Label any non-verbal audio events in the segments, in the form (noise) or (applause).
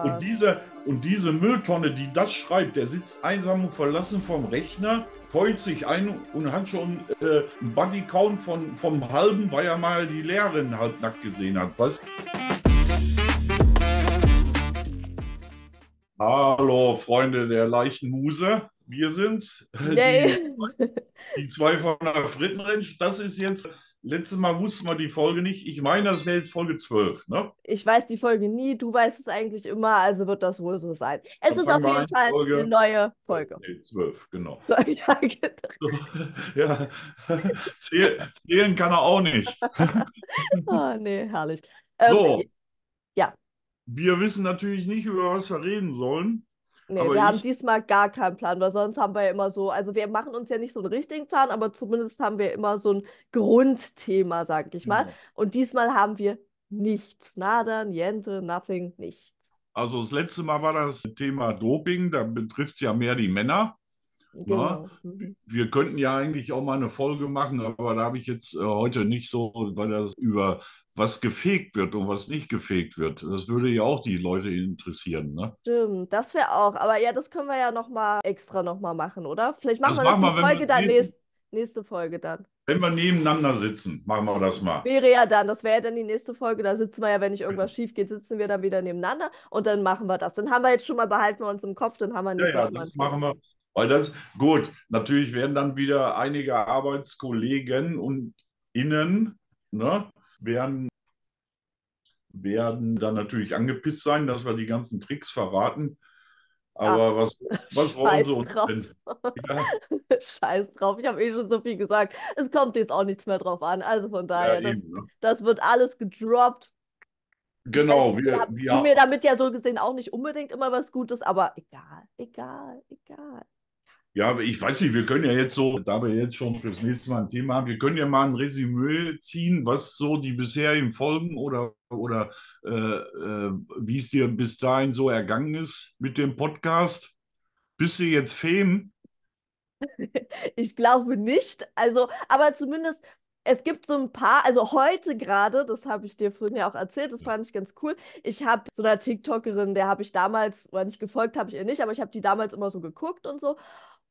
Und diese, und diese Mülltonne, die das schreibt, der sitzt einsam und verlassen vom Rechner, heult sich ein und hat schon äh, einen Bodycount von, vom halben, weil er mal die Lehrerin halbnackt gesehen hat. Was? Hallo, Freunde der leichten Muse. Wir sind's. Yay. Die, die zwei von der Frittenrench. Das ist jetzt, letztes Mal wussten wir die Folge nicht. Ich meine, das wäre jetzt Folge 12, ne? Ich weiß die Folge nie, du weißt es eigentlich immer, also wird das wohl so sein. Es Dann ist auf jeden Fall Folge- eine neue Folge. Nee, 12, genau. So, (laughs) ja, genau. So, ja, Zähl, zählen kann er auch nicht. (laughs) Ah, nee, herrlich. Ähm, So. ja. Wir wissen natürlich nicht, über was wir reden sollen. Nee, aber wir haben diesmal gar keinen Plan, weil sonst haben wir ja immer so, also wir machen uns ja nicht so einen richtigen Plan, aber zumindest haben wir immer so ein Grundthema, sag ich mal. Genau. Und diesmal haben wir nichts. Nada, niente, nothing, nichts. Also das letzte Mal war das Thema Doping, da betrifft es ja mehr die Männer. Genau. Mhm. Wir könnten ja eigentlich auch mal eine Folge machen, aber da habe ich jetzt äh, heute nicht so, weil das über was gefegt wird und was nicht gefegt wird. Das würde ja auch die Leute interessieren, ne? Stimmt, das wäre auch. Aber ja, das können wir ja noch mal extra noch mal machen, oder? Vielleicht machen Das wir das machen wenn wir Folge dann nächsten- nächst, nächste Folge dann. Wenn wir nebeneinander sitzen, machen wir das mal. Wäre ja dann, das wäre ja dann die nächste Folge. Da sitzen wir ja, wenn nicht irgendwas schief geht, sitzen wir dann wieder nebeneinander und dann machen wir das. Dann haben wir jetzt schon mal, behalten wir uns im Kopf, dann haben wir Ja, nächstes ja, mal das machen wir. Weil das, gut, natürlich werden dann wieder einige Arbeitskollegen und Innen, ne, werden, werden dann natürlich angepisst sein, dass wir die ganzen Tricks verraten. Aber was, was (laughs) wollen Scheiß sie uns drauf. denn? Ja, (laughs) Scheiß drauf, ich habe eh schon so viel gesagt. Es kommt jetzt auch nichts mehr drauf an. Also von ja, daher, das, eben, ne? das wird alles gedroppt. Genau, ich wir, wir, tu mir damit ja so gesehen auch nicht unbedingt immer was Gutes, aber egal, egal, egal. Ja, ich weiß nicht, wir können ja jetzt so, da wir jetzt schon fürs nächste Mal ein Thema haben, wir können ja mal ein Resümee ziehen, was so die bisherigen Folgen oder, oder äh, äh, wie es dir bis dahin so ergangen ist mit dem Podcast. Bist du jetzt Fame? (laughs) Ich glaube nicht. Also, aber zumindest, es gibt so ein paar, also heute gerade, das habe ich dir vorhin ja auch erzählt, das fand ich ganz cool. Ich habe so einer TikTokerin, der habe ich damals, oder nicht gefolgt habe ich ihr nicht, aber ich habe die damals immer so geguckt und so.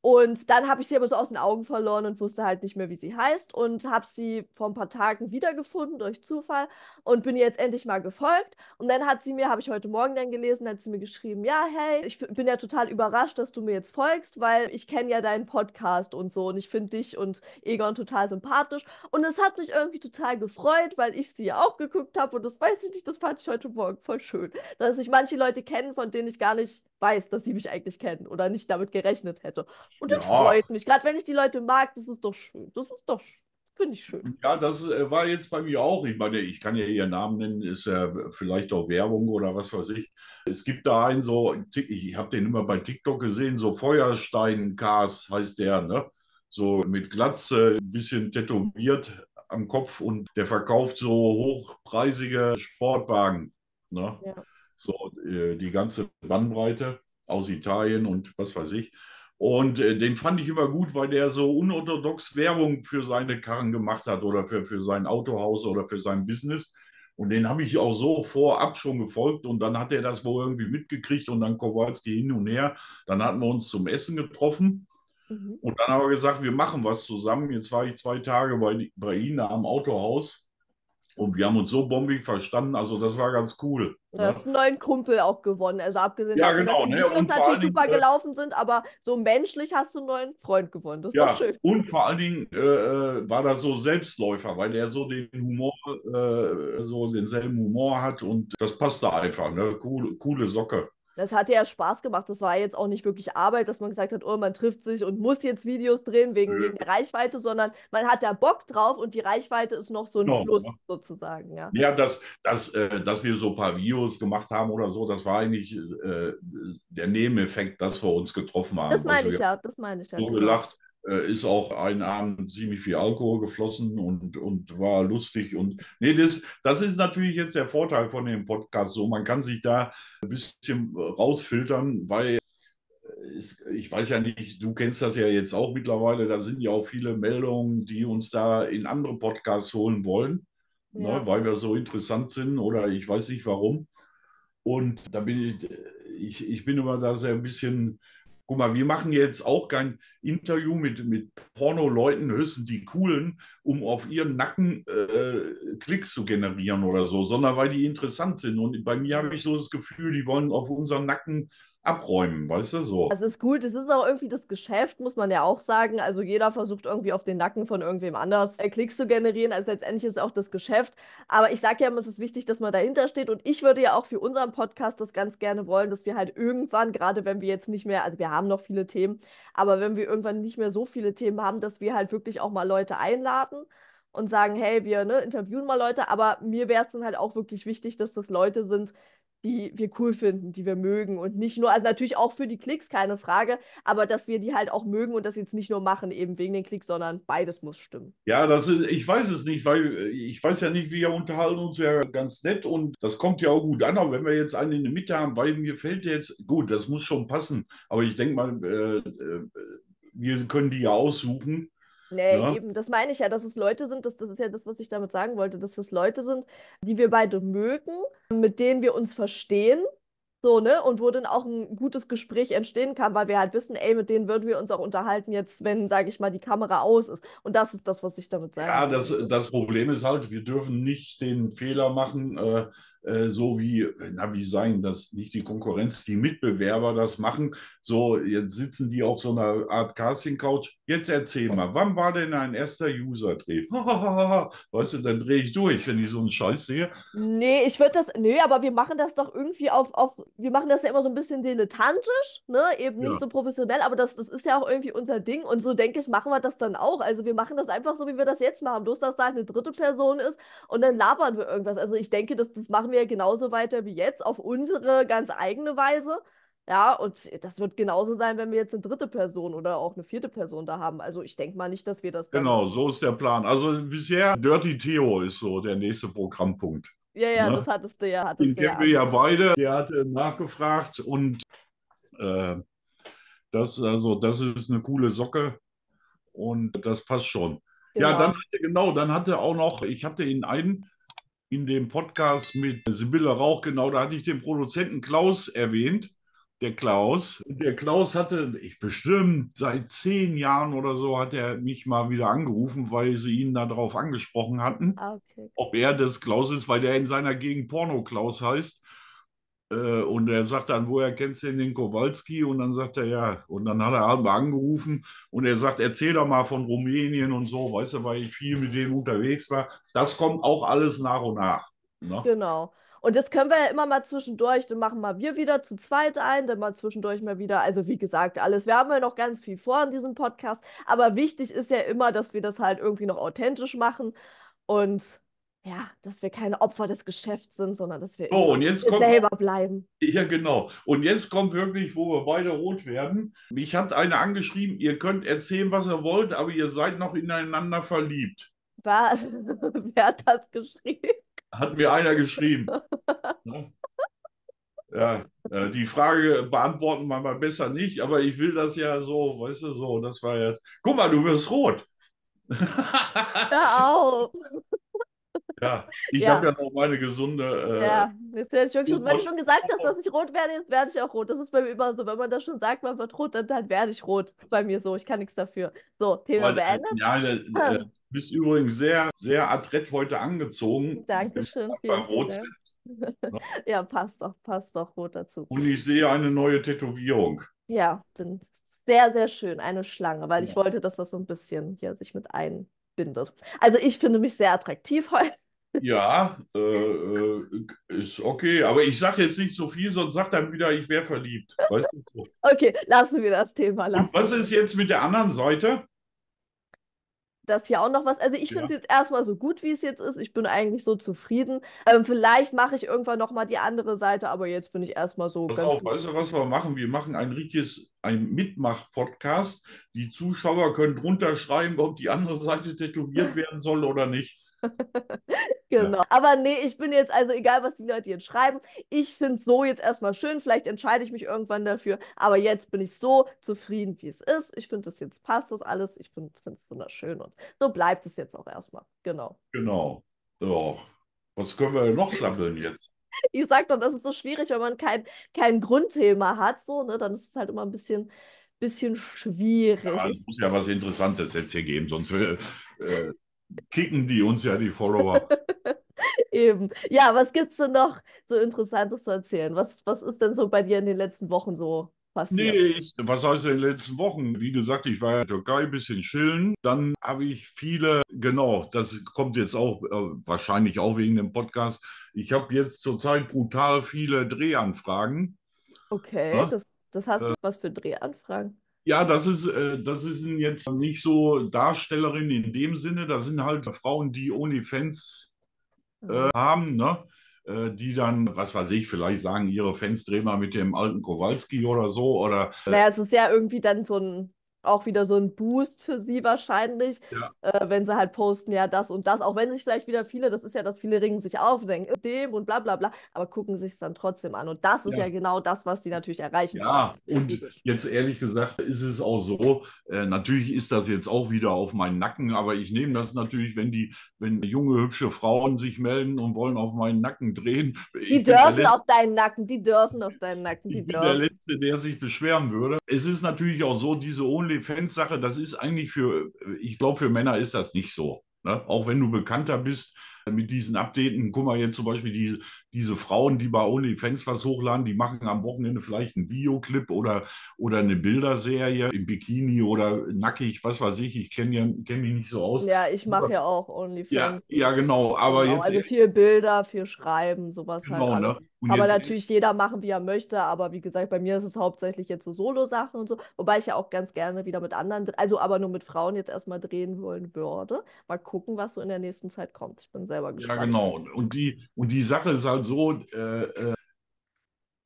Und dann habe ich sie aber so aus den Augen verloren und wusste halt nicht mehr, wie sie heißt. Und habe sie vor ein paar Tagen wiedergefunden durch Zufall und bin ihr jetzt endlich mal gefolgt. Und dann hat sie mir, habe ich heute Morgen dann gelesen, hat sie mir geschrieben, ja, hey, ich bin ja total überrascht, dass du mir jetzt folgst, weil ich kenne ja deinen Podcast und so und ich finde dich und Egon total sympathisch. Und es hat mich irgendwie total gefreut, weil ich sie ja auch geguckt habe und das weiß ich nicht, das fand ich heute Morgen voll schön, dass ich manche Leute kennen, von denen ich gar nicht weiß, dass sie mich eigentlich kennen oder nicht damit gerechnet hätte. Und das Ja. freut mich, gerade wenn ich die Leute mag, das ist doch schön, das ist doch, sch- finde ich schön. Ja, das äh, war jetzt bei mir auch. Ich meine, ich kann ja ihren Namen nennen, ist ja vielleicht auch Werbung oder was weiß ich. Es gibt da einen so, ich habe den immer bei TikTok gesehen, so Feuerstein-Cars heißt der, ne? So mit Glatze, ein bisschen tätowiert am Kopf und der verkauft so hochpreisige Sportwagen, ne? Ja. So äh, die ganze Bandbreite aus Italien und was weiß ich. Und äh, den fand ich immer gut, weil der so unorthodox Werbung für seine Karren gemacht hat oder für, für sein Autohaus oder für sein Business. Und den habe ich auch so vorab schon gefolgt und dann hat er das wohl irgendwie mitgekriegt und dann Kowalski hin und her. Dann hatten wir uns zum Essen getroffen Mhm. und dann haben wir gesagt, wir machen was zusammen. Jetzt war ich zwei Tage bei, bei Ihnen am Autohaus und wir haben uns so bombig verstanden. Also das war ganz cool. Du ne? hast einen neuen Kumpel auch gewonnen. Also abgesehen Ja, davon, genau, dass die ne? Und natürlich Dingen, super äh, gelaufen sind, aber so menschlich hast du einen neuen Freund gewonnen. Das ist Ja, schön. und vor allen Dingen äh, äh, war das so Selbstläufer, weil der so den Humor, äh, so denselben Humor hat und das passte einfach, ne? Coole, coole Socke. Das hat ja Spaß gemacht. Das war jetzt auch nicht wirklich Arbeit, dass man gesagt hat, oh, man trifft sich und muss jetzt Videos drehen wegen, wegen der Reichweite, sondern man hat da Bock drauf und die Reichweite ist noch so ein Genau, Plus ja. sozusagen, ja. Ja, dass, dass, äh, dass wir so ein paar Videos gemacht haben oder so, das war eigentlich äh, der Nebeneffekt, dass wir uns getroffen haben. Das meine Also ich wir ja, das meine ich ja. so genau. gelacht, ist auch ein Abend ziemlich viel Alkohol geflossen und, und war lustig. Und nee, das, das ist natürlich jetzt der Vorteil von dem Podcast. So, man kann sich da ein bisschen rausfiltern, weil es, ich weiß ja nicht, du kennst das ja jetzt auch mittlerweile, da sind ja auch viele Meldungen, die uns da in andere Podcasts holen wollen, Ja. ne, weil wir so interessant sind oder ich weiß nicht warum. Und da bin ich, ich, ich bin immer da sehr ein bisschen, guck mal, wir machen jetzt auch kein Interview mit, mit Porno-Leuten, höchstens die coolen, um auf ihren Nacken äh, Klicks zu generieren oder so, sondern weil die interessant sind. Und bei mir habe ich so das Gefühl, die wollen auf unseren Nacken abräumen, weißt du, so. Das ist gut, es ist auch irgendwie das Geschäft, muss man ja auch sagen. Also jeder versucht irgendwie auf den Nacken von irgendwem anders äh, Klicks zu generieren. Also letztendlich ist es auch das Geschäft. Aber ich sage ja immer, es ist wichtig, dass man dahinter steht. Und ich würde ja auch für unseren Podcast das ganz gerne wollen, dass wir halt irgendwann, gerade wenn wir jetzt nicht mehr, also wir haben noch viele Themen, aber wenn wir irgendwann nicht mehr so viele Themen haben, dass wir halt wirklich auch mal Leute einladen und sagen, hey, wir ne, interviewen mal Leute, aber mir wäre es dann halt auch wirklich wichtig, dass das Leute sind, die wir cool finden, die wir mögen und nicht nur, also natürlich auch für die Klicks, keine Frage, aber dass wir die halt auch mögen und das jetzt nicht nur machen eben wegen den Klicks, sondern beides muss stimmen. Ja, das ist, ich weiß es nicht, weil ich weiß ja nicht, wir unterhalten uns ja ganz nett und das kommt ja auch gut an, auch wenn wir jetzt einen in der Mitte haben, weil mir fällt jetzt, gut, das muss schon passen, aber ich denke mal, äh, äh, wir können die ja aussuchen Nee, ja. eben, das meine ich ja, dass es Leute sind, das, das ist ja das, was ich damit sagen wollte, dass es Leute sind, die wir beide mögen, mit denen wir uns verstehen so, ne? Und wo dann auch ein gutes Gespräch entstehen kann, weil wir halt wissen, ey, mit denen würden wir uns auch unterhalten, jetzt, wenn, sage ich mal, die Kamera aus ist. Und das ist das, was ich damit sage. Ja, das, das Problem ist halt, wir dürfen nicht den Fehler machen, äh, so wie, na, wie sagen das, nicht die Konkurrenz, die Mitbewerber das machen. So, jetzt sitzen die auf so einer Art Casting-Couch. Jetzt erzähl mal, wann war denn ein erster User-Dreh? (laughs) weißt du, dann drehe ich durch, wenn ich so einen Scheiß sehe. Nee, ich würde das, nee, aber wir machen das doch irgendwie auf, auf wir machen das ja immer so ein bisschen dilettantisch, ne? Eben nicht ja. so professionell, aber das, das ist ja auch irgendwie unser Ding. Und so denke ich, machen wir das dann auch. Also wir machen das einfach so, wie wir das jetzt machen. Bloß, dass da eine dritte Person ist und dann labern wir irgendwas. Also ich denke, das, das machen wir genauso weiter wie jetzt, auf unsere ganz eigene Weise. Ja, und das wird genauso sein, wenn wir jetzt eine dritte Person oder auch eine vierte Person da haben. Also ich denke mal nicht, dass wir das. Genau, so ist der Plan. Also bisher Dirty Theo ist so der nächste Programmpunkt. Ja, ja, ne? das hattest du ja. Hattest Den kennen ja wir ja beide. Der hatte nachgefragt und äh, das, also, das ist eine coole Socke und das passt schon. Genau. Ja, dann hatte, genau, dann hatte auch noch, ich hatte in einem, in dem Podcast mit Sibylle Rauch, genau, da hatte ich den Produzenten Klaus erwähnt der Klaus. Der Klaus hatte, ich bestimmt seit zehn Jahren oder so, hat er mich mal wieder angerufen, weil sie ihn darauf angesprochen hatten, ah, okay. ob er das Klaus ist, weil der in seiner Gegend Porno Klaus heißt. Äh, und er sagt dann, woher kennst du denn den Kowalski? Und dann sagt er, ja. Und dann hat er halt mal angerufen und er sagt, erzähl doch mal von Rumänien und so, weißt du, weil ich viel mit denen unterwegs war. Das kommt auch alles nach und nach. Ne? Genau. Und das können wir ja immer mal zwischendurch, dann machen mal wir wieder zu zweit ein, dann mal zwischendurch mal wieder. Also wie gesagt, alles. Wir haben ja noch ganz viel vor in diesem Podcast, aber wichtig ist ja immer, dass wir das halt irgendwie noch authentisch machen und ja, dass wir keine Opfer des Geschäfts sind, sondern dass wir oh, und jetzt kommt, selber bleiben. Ja, genau. Und jetzt kommt wirklich, wo wir beide rot werden. Mich hat eine angeschrieben, ihr könnt erzählen, was ihr wollt, aber ihr seid noch ineinander verliebt. Was? (laughs) Wer hat das geschrieben? Hat mir einer geschrieben. (laughs) Ja, die Frage beantworten wir mal besser nicht, aber ich will das ja so, weißt du, so, das war jetzt. Guck mal, du wirst rot. Hör auf. (laughs) Ja, (laughs) ich ja. habe ja noch meine gesunde. Äh, ja, jetzt werde ich wirklich schon, wenn du schon gesagt hast, dass ich rot werde, jetzt werde ich auch rot. Das ist bei mir immer so. Wenn man das schon sagt, man wird rot, dann, dann werde ich rot. Bei mir so. Ich kann nichts dafür. So, Thema Weil, beendet. Ja, äh, (laughs) äh, bist übrigens sehr, sehr adrett heute angezogen. Dankeschön. Bei Rot (laughs) ja, passt doch, passt doch rot dazu. Und ich sehe eine neue Tätowierung. Ja, bin sehr, sehr schön. Eine Schlange, weil ja. ich wollte, dass das so ein bisschen hier sich mit einbindet. Also ich finde mich sehr attraktiv heute. Ja, äh, äh, ist okay. Aber ich sage jetzt nicht so viel, sonst sagt er wieder, ich wäre verliebt. Weißt du? Okay, lassen wir das Thema. Lassen. Und was ist jetzt mit der anderen Seite? das hier auch noch was. Also ich finde es jetzt erstmal so gut, wie es jetzt ist. Ich bin eigentlich so zufrieden. Ähm, vielleicht mache ich irgendwann nochmal die andere Seite, aber jetzt bin ich erstmal so. Pass auf, weißt du, was wir machen? Wir machen ein richtiges, ein Mitmach-Podcast. Die Zuschauer können drunter schreiben, ob die andere Seite tätowiert werden soll oder nicht. (laughs) genau. Ja. Aber nee, ich bin jetzt, also egal, was die Leute jetzt schreiben, ich finde es so jetzt erstmal schön. Vielleicht entscheide ich mich irgendwann dafür. Aber jetzt bin ich so zufrieden, wie es ist. Ich finde, das jetzt passt das alles. Ich finde es wunderschön. Und so bleibt es jetzt auch erstmal. Genau. Genau. Doch. Was können wir noch sammeln jetzt? (laughs) Ich sag doch, das ist so schwierig, wenn man kein, kein Grundthema hat, so, ne? Dann ist es halt immer ein bisschen, bisschen schwierig. Ja, es muss ja was Interessantes jetzt hier geben, sonst äh, kicken die uns ja die Follower. (laughs) Eben. Ja, was gibt's denn noch so Interessantes zu erzählen? Was, was ist denn so bei dir in den letzten Wochen so passiert? Nee, ich, was heißt in den letzten Wochen? Wie gesagt, ich war ja in der Türkei ein bisschen chillen. Dann habe ich viele, genau, das kommt jetzt auch äh, wahrscheinlich auch wegen dem Podcast. Ich habe jetzt zurzeit brutal viele Drehanfragen. Okay, Ja? das, das hast du was für Drehanfragen? Ja, das ist, äh, das ist jetzt nicht so Darstellerin in dem Sinne. Das sind halt Frauen, die OnlyFans Mhm. haben, ne? Äh, Die dann, was weiß ich, vielleicht sagen ihre Fans, dreh mal mit dem alten Kowalski oder so. Oder Naja, es ist ja irgendwie dann so ein, auch wieder so ein Boost für sie wahrscheinlich, Ja. äh, wenn sie halt posten, ja, das und das, auch wenn sich vielleicht wieder viele, das ist ja, dass viele ringen sich auf und denken, dem und bla bla bla, aber gucken sich es dann trotzdem an. Und das ist ja, Ja. genau das, was sie natürlich erreichen Ja, wollen. und jetzt ehrlich gesagt ist es auch so, äh, natürlich ist das jetzt auch wieder auf meinen Nacken, aber ich nehme das natürlich, wenn die, wenn junge, hübsche Frauen sich melden und wollen auf meinen Nacken drehen. Die dürfen Letzte- auf deinen Nacken, die dürfen auf deinen Nacken, die Ich bin der. Letzte, der sich beschweren würde. Es ist natürlich auch so, diese OnlyFans-Sache, das ist eigentlich für, ich glaube, für Männer ist das nicht so. Ne? Auch wenn du bekannter bist mit diesen Updaten, guck mal jetzt zum Beispiel die, diese Frauen, die bei OnlyFans was hochladen, die machen am Wochenende vielleicht einen Videoclip oder, oder eine Bilderserie im Bikini oder nackig, was weiß ich. Ich kenne ja, kenn mich nicht so aus. Ja, ich mache ja auch Ja, OnlyFans. ja, genau. Aber Genau, jetzt, also viel Bilder, viel Schreiben, sowas halt genau, alles. ne? Und Aber jetzt, natürlich jeder machen, wie er möchte. Aber wie gesagt, bei mir ist es hauptsächlich jetzt so Solo-Sachen und so. Wobei ich ja auch ganz gerne wieder mit anderen, also aber nur mit Frauen jetzt erstmal drehen wollen würde. Mal gucken, was so in der nächsten Zeit kommt. Ich bin selber Ja, gespannt. genau. Und die, und die Sache ist halt so, äh, äh,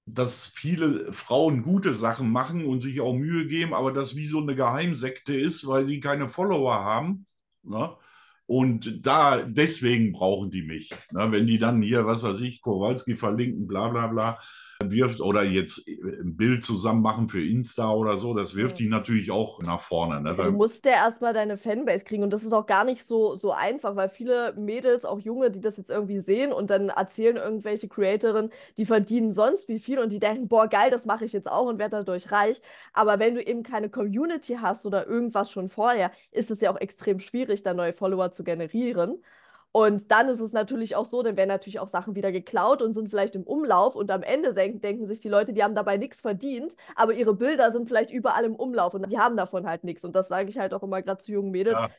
dass viele Frauen gute Sachen machen und sich auch Mühe geben, aber das wie so eine Geheimsekte ist, weil die keine Follower haben. Ne? Und da, deswegen brauchen die mich. Ne? Wenn die dann hier, was weiß ich, Kowalski verlinken, bla bla bla, wirft oder jetzt ein Bild zusammen machen für Insta oder so, das wirft Ja. die natürlich auch nach vorne. Ne? Du musst ja erstmal deine Fanbase kriegen und das ist auch gar nicht so, so einfach, weil viele Mädels, auch Junge, die das jetzt irgendwie sehen und dann erzählen irgendwelche Creatorinnen, die verdienen sonst wie viel und die denken, boah, geil, das mache ich jetzt auch und werde dadurch reich. Aber wenn du eben keine Community hast oder irgendwas schon vorher, ist es ja auch extrem schwierig, da neue Follower zu generieren. Und dann ist es natürlich auch so, dann werden natürlich auch Sachen wieder geklaut und sind vielleicht im Umlauf und am Ende denken, denken sich die Leute, die haben dabei nichts verdient, aber ihre Bilder sind vielleicht überall im Umlauf und die haben davon halt nichts. Und das sage ich halt auch immer gerade zu jungen Mädels. Ja.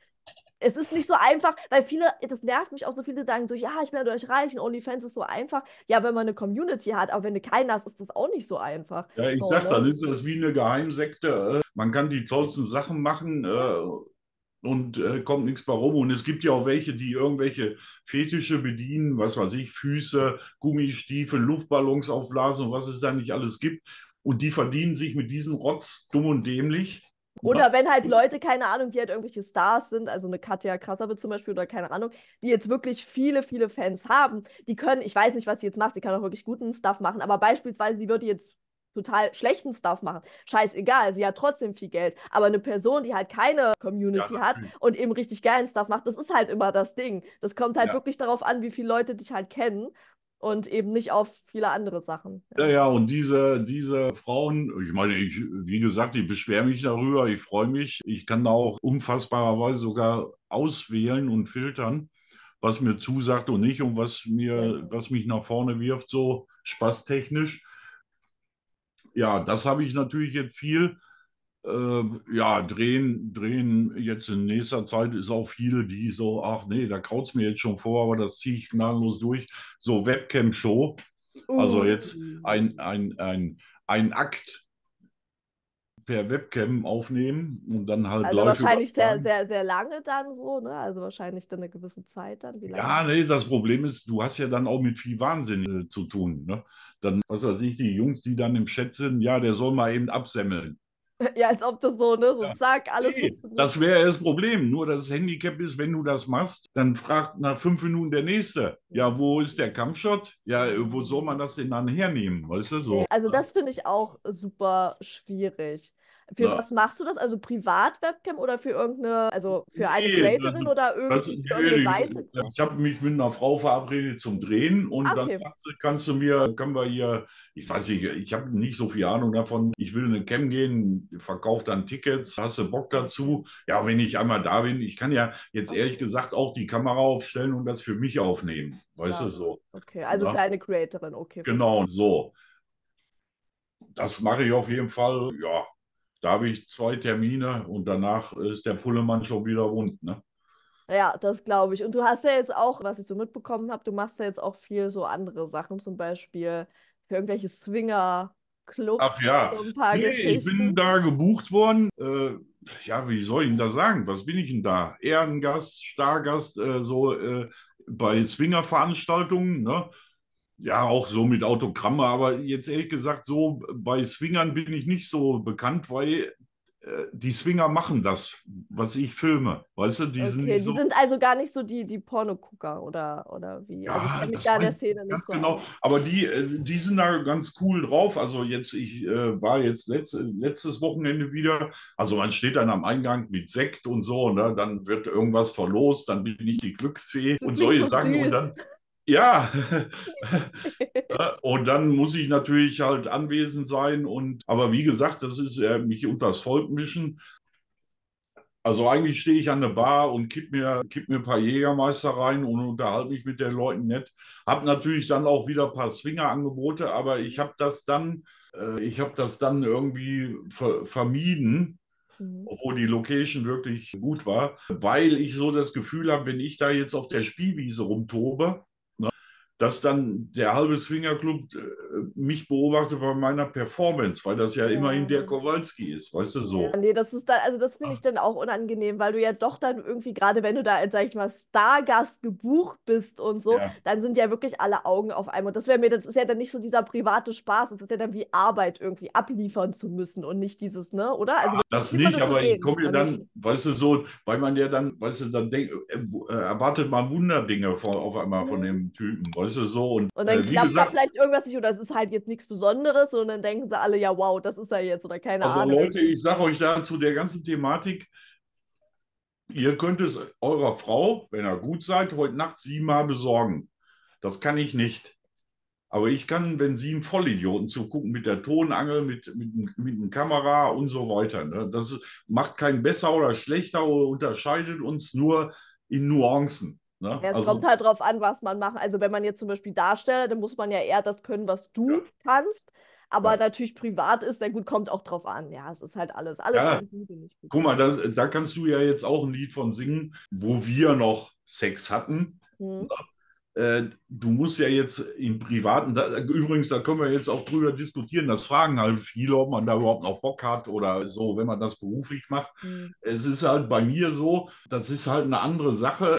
Es ist nicht so einfach, weil viele, das nervt mich auch so, viele sagen so, ja, ich werde euch reich und OnlyFans ist so einfach. Ja, wenn man eine Community hat, aber wenn du keinen hast, ist das auch nicht so einfach. Ja, ich So, sag, ne? dann ist das wie eine Geheimsekte. äh, Man kann die tollsten Sachen machen äh, und äh, kommt nichts bei rum. Und es gibt ja auch welche, die irgendwelche Fetische bedienen, was weiß ich, Füße, Gummistiefel, Luftballons aufblasen und was es da nicht alles gibt. Und die verdienen sich mit diesem Rotz dumm und dämlich. Oder wenn halt Leute, keine Ahnung, die halt irgendwelche Stars sind, also eine Katja Krasavitz zum Beispiel oder keine Ahnung, die jetzt wirklich viele, viele Fans haben, die können, ich weiß nicht, was sie jetzt macht, sie kann auch wirklich guten Stuff machen, aber beispielsweise, sie würde jetzt total schlechten Stuff machen. Scheißegal, sie hat trotzdem viel Geld. Aber eine Person, die halt keine Community Ja, hat und eben richtig geilen Stuff macht, das ist halt immer das Ding. Das kommt halt Ja. wirklich darauf an, wie viele Leute dich halt kennen und eben nicht auf viele andere Sachen. Ja, ja, und diese, diese Frauen, ich meine, ich, wie gesagt, ich beschwere mich darüber, ich freue mich. Ich kann da auch unfassbarerweise sogar auswählen und filtern, was mir zusagt und nicht und was mir, was mich nach vorne wirft, so spaßtechnisch. Ja, das habe ich natürlich jetzt viel. Äh, ja, drehen, drehen jetzt in nächster Zeit ist auch viel, die so, ach nee, da kraut es mir jetzt schon vor, aber das ziehe ich gnadenlos durch. So Webcam-Show. Also jetzt Uh. ein, ein, ein, ein Akt per Webcam aufnehmen und dann halt Also live wahrscheinlich sehr, übertragen. sehr, sehr lange dann so, ne? Also wahrscheinlich dann eine gewisse Zeit dann. Ja, nee, das Problem ist, du hast ja dann auch mit viel Wahnsinn äh, zu tun. Ne? Dann, was weiß ich, die Jungs, die dann im Chat sind, ja, der soll mal eben absemmeln. (laughs) Ja, als ob das so, ne? So Ja. zack, alles Nee, das wäre das Problem. Nur das Handicap ist, wenn du das machst, dann fragt nach fünf Minuten der Nächste, ja, wo ist der Kampfshot? Ja, äh, wo soll man das denn dann hernehmen? Weißt du, so. Also das finde ich auch super schwierig. Für Na, was machst du das? Also Privat-Webcam oder für irgendeine, also für eine nee, Creatorin oder für irgendeine ich, Seite? ich habe mich mit einer Frau verabredet zum Drehen und Ah, dann okay. sagt sie, kannst du mir, können wir hier, ich weiß nicht, ich habe nicht so viel Ahnung davon, ich will in eine Cam gehen, verkaufe dann Tickets, hast du Bock dazu? Ja, wenn ich einmal da bin, ich kann ja jetzt ehrlich gesagt auch die Kamera aufstellen und das für mich aufnehmen, weißt du Ja, so. okay. Also für Ja, eine Creatorin, okay. genau, so. Das mache ich auf jeden Fall, ja. Da habe ich zwei Termine und danach ist der Pullemann schon wieder rund, ne? Ja, das glaube ich. Und du hast ja jetzt auch, was ich so mitbekommen habe, du machst ja jetzt auch viel so andere Sachen, zum Beispiel für irgendwelche Ach Swinger-Clubs, ja, so nee, ich bin da gebucht worden. Äh, ja, wie soll ich denn da sagen? Was bin ich denn da? Ehrengast, Stargast, äh, so äh, bei Swinger-Veranstaltungen, ne? Ja, auch so mit Autogramme, aber jetzt ehrlich gesagt, so bei Swingern bin ich nicht so bekannt, weil äh, die Swinger machen das, was ich filme. Weißt du, die sind Okay, nicht die so. sind also gar nicht so die, die Pornogucker oder, oder wie? Also ich Ja, kenne mich das da der Szene nicht so genau. aus. Aber die, äh, die sind da ganz cool drauf. Also jetzt, ich äh, war jetzt letzt, letztes Wochenende wieder. Also man steht dann am Eingang mit Sekt und so, ne? Dann wird irgendwas verlost, dann bin ich die Glücksfee und solche so Sachen. Und dann, ja, (laughs) und dann muss ich natürlich halt anwesend sein. Und aber wie gesagt, das ist äh, mich unters Volk mischen. Also eigentlich stehe ich an der Bar und kipp mir, kipp mir ein paar Jägermeister rein und unterhalte mich mit den Leuten nett. Hab natürlich dann auch wieder ein paar Swinger-Angebote, aber ich habe das dann, äh, ich habe das dann irgendwie ver vermieden, Mhm. obwohl die Location wirklich gut war, weil ich so das Gefühl habe, wenn ich da jetzt auf der Spielwiese rumtobe, dass dann der halbe Swingerclub äh, mich beobachtet bei meiner Performance, weil das ja immerhin der Ja. Kowalski ist, weißt du Ja, so. nee, das ist dann, also das finde ich dann auch unangenehm, weil du ja doch dann irgendwie, gerade wenn du da als, sag ich mal, Stargast gebucht bist und so, Ja. dann sind ja wirklich alle Augen auf einmal. Und das wäre mir, das ist ja dann nicht so dieser private Spaß, das ist ja dann wie Arbeit irgendwie abliefern zu müssen und nicht dieses, ne, oder? Also Das man nicht, das so aber ich komme ja dann, nicht? weißt du, so, weil man ja dann, weißt du, dann denkt, äh, äh, erwartet man Wunderdinge von, auf einmal von Mhm. dem Typen, weißt du, so. Und Und dann äh, klappt da gesagt, vielleicht irgendwas nicht oder es ist halt jetzt nichts Besonderes und dann denken sie alle, ja, wow, das ist er jetzt oder keine also Ahnung. Leute, ich sage euch da zu der ganzen Thematik, ihr könnt es eurer Frau, wenn ihr gut seid, heute Nacht siebenmal besorgen. Das kann ich nicht. Aber ich kann, wenn Sie einen Vollidioten zugucken mit der Tonangel, mit, mit, mit einer Kamera und so weiter. Ne? Das macht keinen besser oder schlechter oder unterscheidet uns nur in Nuancen. Ne? Ja, es Also, kommt halt drauf an, was man macht. Also wenn man jetzt zum Beispiel darstellt, dann muss man ja eher das können, was ja, du kannst. Aber ja. natürlich privat ist, na gut, kommt auch drauf an. Ja, es ist halt alles, alles Ja, guck mal, das, da kannst du ja jetzt auch ein Lied von singen, wo wir noch Sex hatten. Hm. Äh, du musst ja jetzt im Privaten, da, übrigens, da können wir jetzt auch drüber diskutieren, das fragen halt viele, ob man da überhaupt noch Bock hat oder so, wenn man das beruflich macht. Hm. Es ist halt bei mir so, das ist halt eine andere Sache.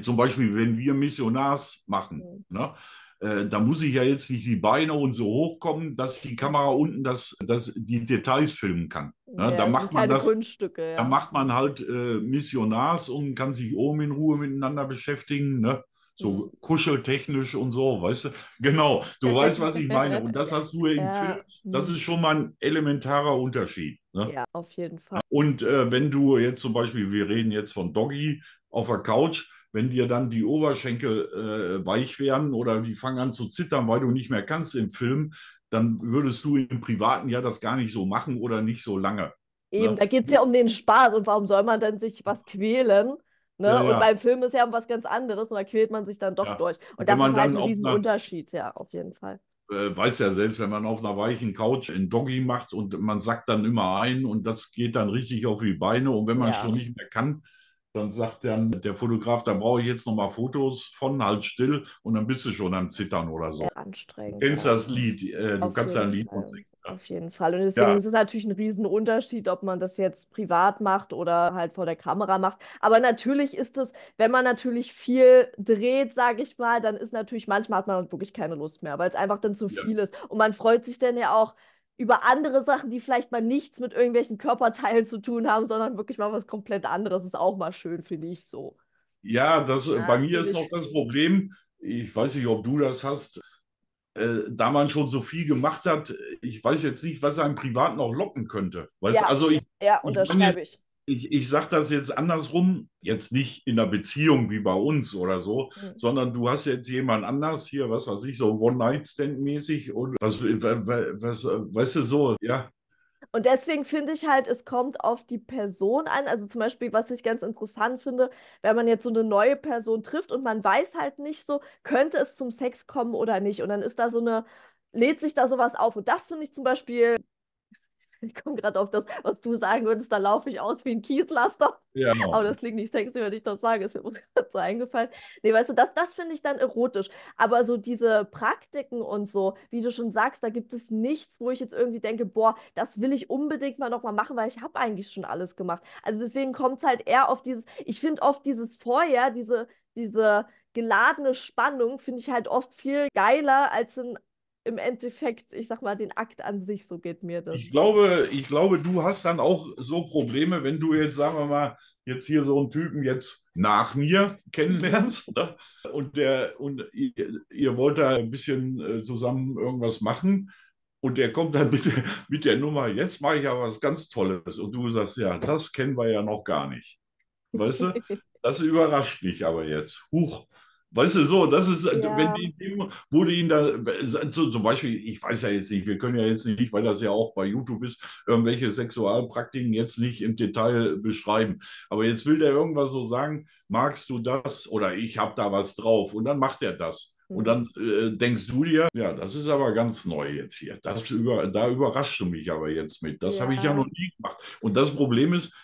Zum Beispiel, wenn wir Missionars machen, ne? Äh, da muss ich ja jetzt nicht die Beine und so hochkommen, dass die Kamera unten das, das, die Details filmen kann. Ne? Ja, Da macht man das, Kunststücke, da ja. macht man halt äh, Missionars und kann sich oben in Ruhe miteinander beschäftigen, ne? So Hm. kuscheltechnisch und so, weißt du? Genau, du weißt, was ich meine. Und das hast du ja im (laughs) Film, Ja, das hm. ist schon mal ein elementarer Unterschied. Ne? Ja, auf jeden Fall. Und äh, wenn du jetzt zum Beispiel, wir reden jetzt von Doggy auf der Couch, wenn dir dann die Oberschenkel äh, weich werden oder die fangen an zu zittern, weil du nicht mehr kannst im Film, dann würdest du im Privaten ja das gar nicht so machen oder nicht so lange. Eben, Ne? da geht es ja um den Spaß und warum soll man denn sich was quälen? Ne? Ja, Und ja, beim Film ist ja um was ganz anderes und da quält man sich dann doch ja. durch. Und Und das man ist halt ein Riesenunterschied, ja, auf jeden Fall. äh, weiß ja selbst, wenn man auf einer weichen Couch einen Doggy macht und man sackt dann immer ein und das geht dann richtig auf die Beine und wenn man Ja. schon nicht mehr kann, dann sagt dann der Fotograf, da brauche ich jetzt nochmal Fotos von, halt still und dann bist du schon am Zittern oder so. Sehr Du anstrengend, kennst ja. das Lied, äh, du kannst da ein Lied von singen. Auf jeden Fall. Und deswegen Ja, ist es natürlich ein Riesenunterschied, ob man das jetzt privat macht oder halt vor der Kamera macht. Aber natürlich ist es, wenn man natürlich viel dreht, sage ich mal, dann ist natürlich, manchmal hat man wirklich keine Lust mehr, weil es einfach dann zu ja. viel ist. Und man freut sich dann ja auch über andere Sachen, die vielleicht mal nichts mit irgendwelchen Körperteilen zu tun haben, sondern wirklich mal was komplett anderes. Ist auch mal schön, finde ich so. Ja, das, Ja, bei mir ist noch das. Problem, ich weiß nicht, ob du das hast, äh, da man schon so viel gemacht hat, ich weiß jetzt nicht, was einen privat noch locken könnte. Weißt Ja, also ich, ja, unterschreibe jetzt, ich. Ich, ich sage das jetzt andersrum, jetzt nicht in einer Beziehung wie bei uns oder so, Hm. sondern du hast jetzt jemand anders hier, was weiß ich, so One-Night-Stand-mäßig und was, was, was, weißt du, so, ja, Und deswegen finde ich halt, es kommt auf die Person an. Also zum Beispiel, was ich ganz interessant finde, wenn man jetzt so eine neue Person trifft und man weiß halt nicht so, könnte es zum Sex kommen oder nicht. Und dann ist da so eine, lädt sich da sowas auf. Und das finde ich zum Beispiel, (laughs) ich komme gerade auf das, was du sagen würdest, da laufe ich aus wie ein Kieslaster. ja, Aber genau. das klingt nicht sexy, wenn ich das sage. Ist mir (laughs) gerade so eingefallen. Nee, weißt du, das, das finde ich dann erotisch. Aber so diese Praktiken und so, wie du schon sagst, da gibt es nichts, wo ich jetzt irgendwie denke, boah, das will ich unbedingt mal nochmal machen, weil ich habe eigentlich schon alles gemacht. Also deswegen kommt es halt eher auf dieses, ich finde oft dieses Vorher, diese, diese geladene Spannung, finde ich halt oft viel geiler als in, im Endeffekt, ich sag mal, den Akt an sich, so geht mir das. Ich glaube, ich glaube, du hast dann auch so Probleme, wenn du jetzt, sagen wir mal, jetzt hier so einen Typen jetzt nach mir kennenlernst ne? und der und ihr, ihr wollt da ein bisschen äh, zusammen irgendwas machen und der kommt dann mit, der- (laughs) mit der Nummer, jetzt mache ich aber was ganz Tolles und du sagst, ja, das kennen wir ja noch gar nicht. Weißt du? (laughs) Das überrascht mich aber jetzt. Huch. Weißt du, so, das ist, Ja. wenn die, wurde ihn da, so, zum Beispiel, ich weiß ja jetzt nicht, wir können ja jetzt nicht, weil das ja auch bei YouTube ist, irgendwelche Sexualpraktiken jetzt nicht im Detail beschreiben. Aber jetzt will der irgendwas so sagen, magst du das oder ich habe da was drauf und dann macht er das. Und dann äh, denkst du dir, ja, das ist aber ganz neu jetzt hier. Das über, da überraschst du mich aber jetzt mit. Das habe ich ja Ja. noch nie gemacht. Und das Problem ist,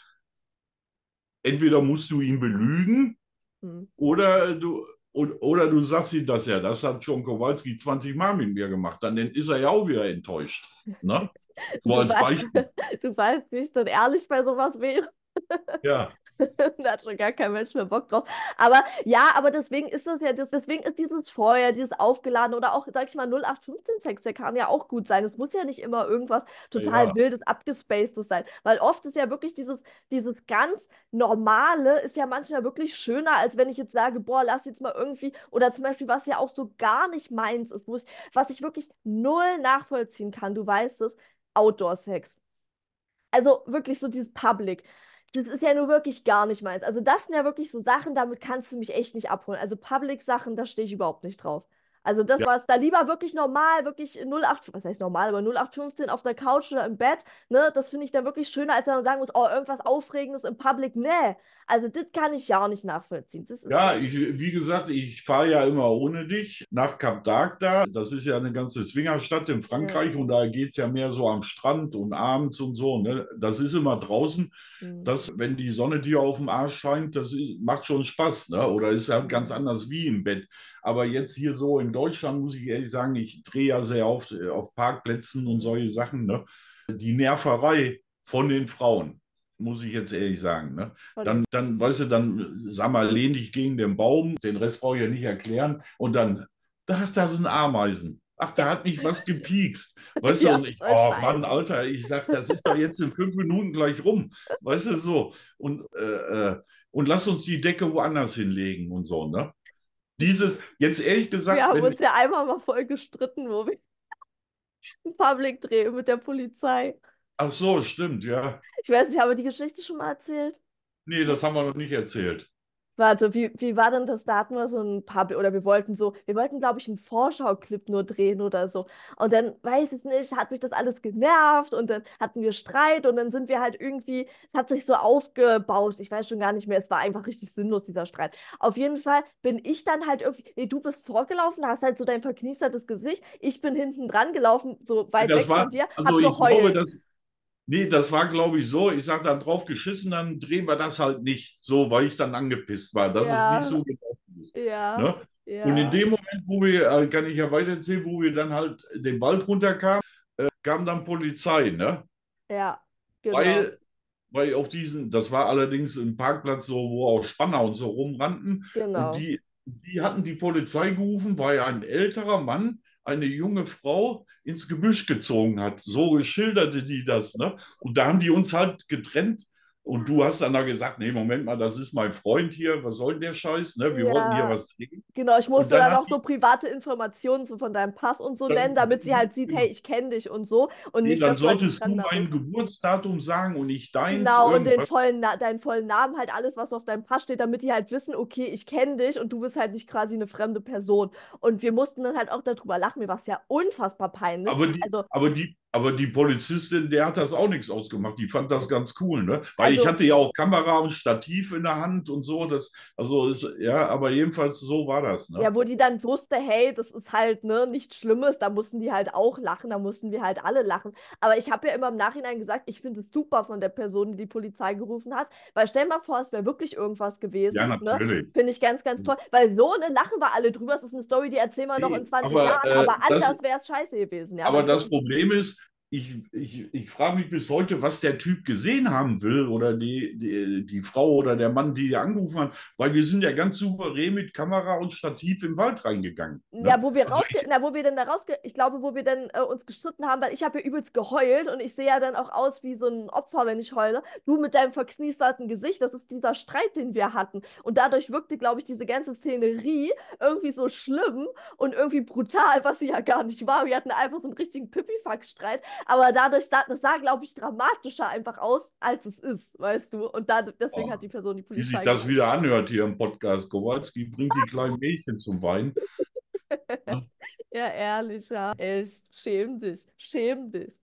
entweder musst du ihn belügen, Hm. oder du, und, oder du sagst ihm das ja, das hat John Kowalski 20 Mal mit mir gemacht, dann ist er ja auch wieder enttäuscht. Ne? (laughs) So Du als weißt, Beispiel. (laughs) du weißt, wie ich dann ehrlich bei sowas wäre. Ja, (laughs) Da hat schon gar kein Mensch mehr Bock drauf. Aber ja, aber deswegen ist das ja, das, deswegen ist dieses Feuer, dieses Aufgeladen oder auch, sag ich mal, 0815-Sex, der kann ja auch gut sein. Es muss ja nicht immer irgendwas total Ja. wildes, abgespacedes sein. Weil oft ist ja wirklich dieses, dieses ganz Normale ist ja manchmal wirklich schöner, als wenn ich jetzt sage, boah, lass jetzt mal irgendwie, oder zum Beispiel, was ja auch so gar nicht meins ist, ich, was ich wirklich null nachvollziehen kann, du weißt es, Outdoor-Sex. Also wirklich so dieses Public. Das ist ja nur wirklich gar nicht meins. Also das sind ja wirklich so Sachen, damit kannst du mich echt nicht abholen. Also Public-Sachen, da stehe ich überhaupt nicht drauf. Also das Ja. war es da lieber wirklich normal, wirklich 08, was heißt normal, aber 0815 auf der Couch oder im Bett, ne? Das finde ich dann wirklich schöner, als wenn man sagen muss, oh, irgendwas Aufregendes im Public. Nee, also das kann ich ja auch nicht nachvollziehen. Ja ich, wie gesagt, ich fahre ja immer ohne dich nach Cap d'Agde da. Das ist ja eine ganze Swingerstadt in Frankreich und da geht es ja mehr so am Strand und abends und so. Ne? Das ist immer draußen. Hm. Das, wenn die Sonne dir auf dem Arsch scheint, das macht schon Spaß. Ne? Oder ist halt ganz anders wie im Bett. Aber jetzt hier so in Deutschland muss ich ehrlich sagen, ich drehe ja sehr oft äh, auf Parkplätzen und solche Sachen. Ne? Die Nerverei von den Frauen, muss ich jetzt ehrlich sagen. Ne? Dann, dann, weißt du, dann, sag mal, lehn dich gegen den Baum, den Rest brauche ich ja nicht erklären. Und dann, ach, da sind Ameisen. Ach, da hat mich was gepiekst. Weißt Ja, du, und ich, oh. Mann, Alter, ich sag, das ist doch jetzt in fünf Minuten gleich rum. Weißt du, so. Und, äh, äh, und lass uns die Decke woanders hinlegen und so, ne? Dieses, jetzt ehrlich gesagt, Wir haben uns ja einmal mal voll gestritten, wo wir (laughs) einen Public-Dreh mit der Polizei. Ach so, stimmt, ja. Ich weiß nicht, habe die Geschichte schon mal erzählt? Nee, das haben wir noch nicht erzählt. Warte, wie, wie war denn das? Da hatten wir so ein paar, oder wir wollten so, wir wollten, glaube ich, einen Vorschau-Clip nur drehen oder so. Und dann, weiß ich nicht, hat mich das alles genervt und dann hatten wir Streit und dann sind wir halt irgendwie, es hat sich so aufgebauscht. Ich weiß schon gar nicht mehr, es war einfach richtig sinnlos, dieser Streit. Auf jeden Fall bin ich dann halt irgendwie, nee, du bist vorgelaufen, hast halt so dein verkniestertes Gesicht. Ich bin hinten dran gelaufen, so weit Das weg war, von dir, hab also ich glaube, geheult. das, nee, das war, glaube ich, so. Ich sage dann drauf geschissen, dann drehen wir das halt nicht so, weil ich dann angepisst war, dass Ja. es nicht so gelaufen ist. Ja, Ne? ja. Und in dem Moment, wo wir, äh, kann ich ja weiter erzählen, wo wir dann halt den Wald runterkamen, äh, kam dann Polizei, ne? Ja, genau. Weil, weil auf diesen, das war allerdings ein Parkplatz, so, wo auch Spanner und so rumrannten. Genau. Und die, die hatten die Polizei gerufen, weil ein älterer Mann eine junge Frau ins Gebüsch gezogen hat. So schilderte die das. Ne? Und da haben die uns halt getrennt Und du hast dann da gesagt, nee, Moment mal, das ist mein Freund hier, was soll denn der Scheiß? Ne? Wir wollten hier Ja, was trinken. genau. Ich musste dann dann auch so private Informationen so von deinem Pass und so nennen, Dann, damit sie halt (laughs) sieht, hey, ich kenne dich und so. Und nee, nicht, dann solltest du mein. Geburtsdatum sagen und nicht deins, Genau, und den irgendwas. vollen deinen vollen Namen, halt alles, was auf deinem Pass steht, damit die halt wissen, okay, ich kenne dich und du bist halt nicht quasi eine fremde Person. Und wir mussten dann halt auch darüber lachen. Mir war es ja unfassbar peinlich. Aber die, Also, aber die, aber die Polizistin, der hat das auch nichts ausgemacht. Die fand das ganz cool, ne? Weil ich also, hatte ja auch Kamera und Stativ in der Hand und so. Das, also ist, ja, aber jedenfalls so war das, ne? ja, wo die dann wusste, hey, das ist halt, ne, nichts Schlimmes, da mussten die halt auch lachen, da mussten wir halt alle lachen. Aber ich habe ja immer im Nachhinein gesagt, ich finde es super von der Person, die die Polizei gerufen hat, weil stell mal vor, es wäre wirklich irgendwas Ja, gewesen, ne? natürlich. Finde ich ganz, ganz toll, weil so eine Lachen wir alle drüber. Es ist eine Story, die erzählen wir noch in Nee, 20 aber Jahren, äh, aber das, anders wäre es scheiße gewesen, ja, aber das Problem ist, ich, ich, ich frage mich bis heute, was der Typ gesehen haben will oder die, die, die Frau oder der Mann, die angerufen hat, weil wir sind ja ganz souverän mit Kamera und Stativ im Wald reingegangen. Ja, Ne? wo wir Also ich, na, wo wir denn da rausge ich glaube, wo wir dann äh, uns gestritten haben, weil ich habe ja übelst geheult und ich sehe ja dann auch aus wie so ein Opfer, wenn ich heule. Du mit deinem verkniesterten Gesicht, das ist dieser Streit, den wir hatten. Und dadurch wirkte, glaube ich, diese ganze Szenerie irgendwie so schlimm und irgendwie brutal, was sie ja gar nicht war. Wir hatten einfach so einen richtigen Pipifax-Streit, aber dadurch sah, das sah, glaube ich, dramatischer einfach aus, als es ist, weißt du? Und da, deswegen oh, hat die Person die wie sich Polizei das wieder anhört hier im Podcast. Kowalski bringt die kleinen Mädchen zum Weinen. (laughs) Ne? Ja, ehrlich, ja. Echt, schäm dich, schäm dich.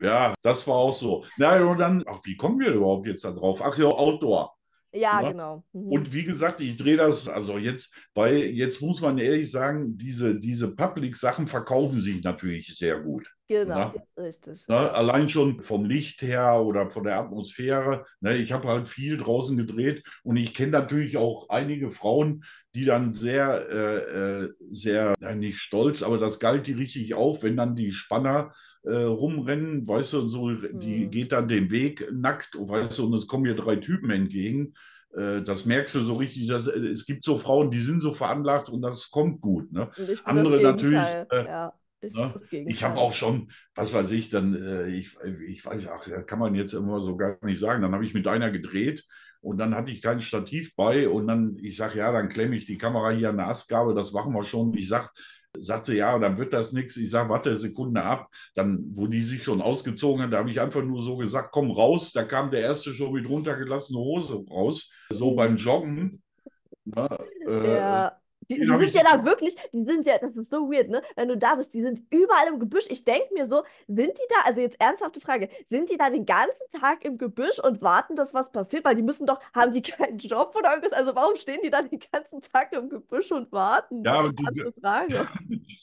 Ja, das war auch so. Na, und dann, ach, wie kommen wir überhaupt jetzt da drauf? Ach ja, Outdoor. Ja, Ne? genau. Mhm. Und wie gesagt, ich drehe das, also jetzt, weil jetzt muss man ehrlich sagen, diese, diese Public-Sachen verkaufen sich natürlich sehr gut. Genau, Ne? richtig. Ne? Allein schon vom Licht her oder von der Atmosphäre. Ne? Ich habe halt viel draußen gedreht und ich kenne natürlich auch einige Frauen, die dann sehr, äh, äh, sehr, ja, nicht stolz, aber das galt die richtig auf, wenn dann die Spanner äh, rumrennen, weißt du, und so, die Hm. geht dann den Weg nackt, weißt du, und es kommen hier drei Typen entgegen. Äh, Das merkst du so richtig, dass, äh, es gibt so Frauen, die sind so veranlagt und das kommt gut. Ne? Andere natürlich, äh, Ja, ich ne? Ich habe auch schon, was weiß ich, dann, äh, ich, ich weiß, ach, das kann man jetzt immer so gar nicht sagen. Dann habe ich mit einer gedreht und dann hatte ich kein Stativ bei und dann, ich sage, ja, dann klemme ich die Kamera hier an der Astgabel, das machen wir schon. Ich sage, sagt sie, ja, dann wird das nichts. Ich sage, warte eine Sekunde ab. Dann, wo die sich schon ausgezogen hat, da habe ich einfach nur so gesagt, komm raus. Da kam der erste schon mit runtergelassene Hose raus, so beim Joggen. Ne? Äh, Ja. Die, die habe sind ja da wirklich, die sind ja, das ist so weird, ne? Wenn du da bist, die sind überall im Gebüsch. Ich denke mir so, sind die da, also jetzt ernsthafte Frage, sind die da den ganzen Tag im Gebüsch und warten, dass was passiert? Weil die müssen doch, haben die (laughs) keinen Job oder irgendwas? Also warum stehen die da den ganzen Tag im Gebüsch und warten? ja, du, Ernste Frage. (laughs)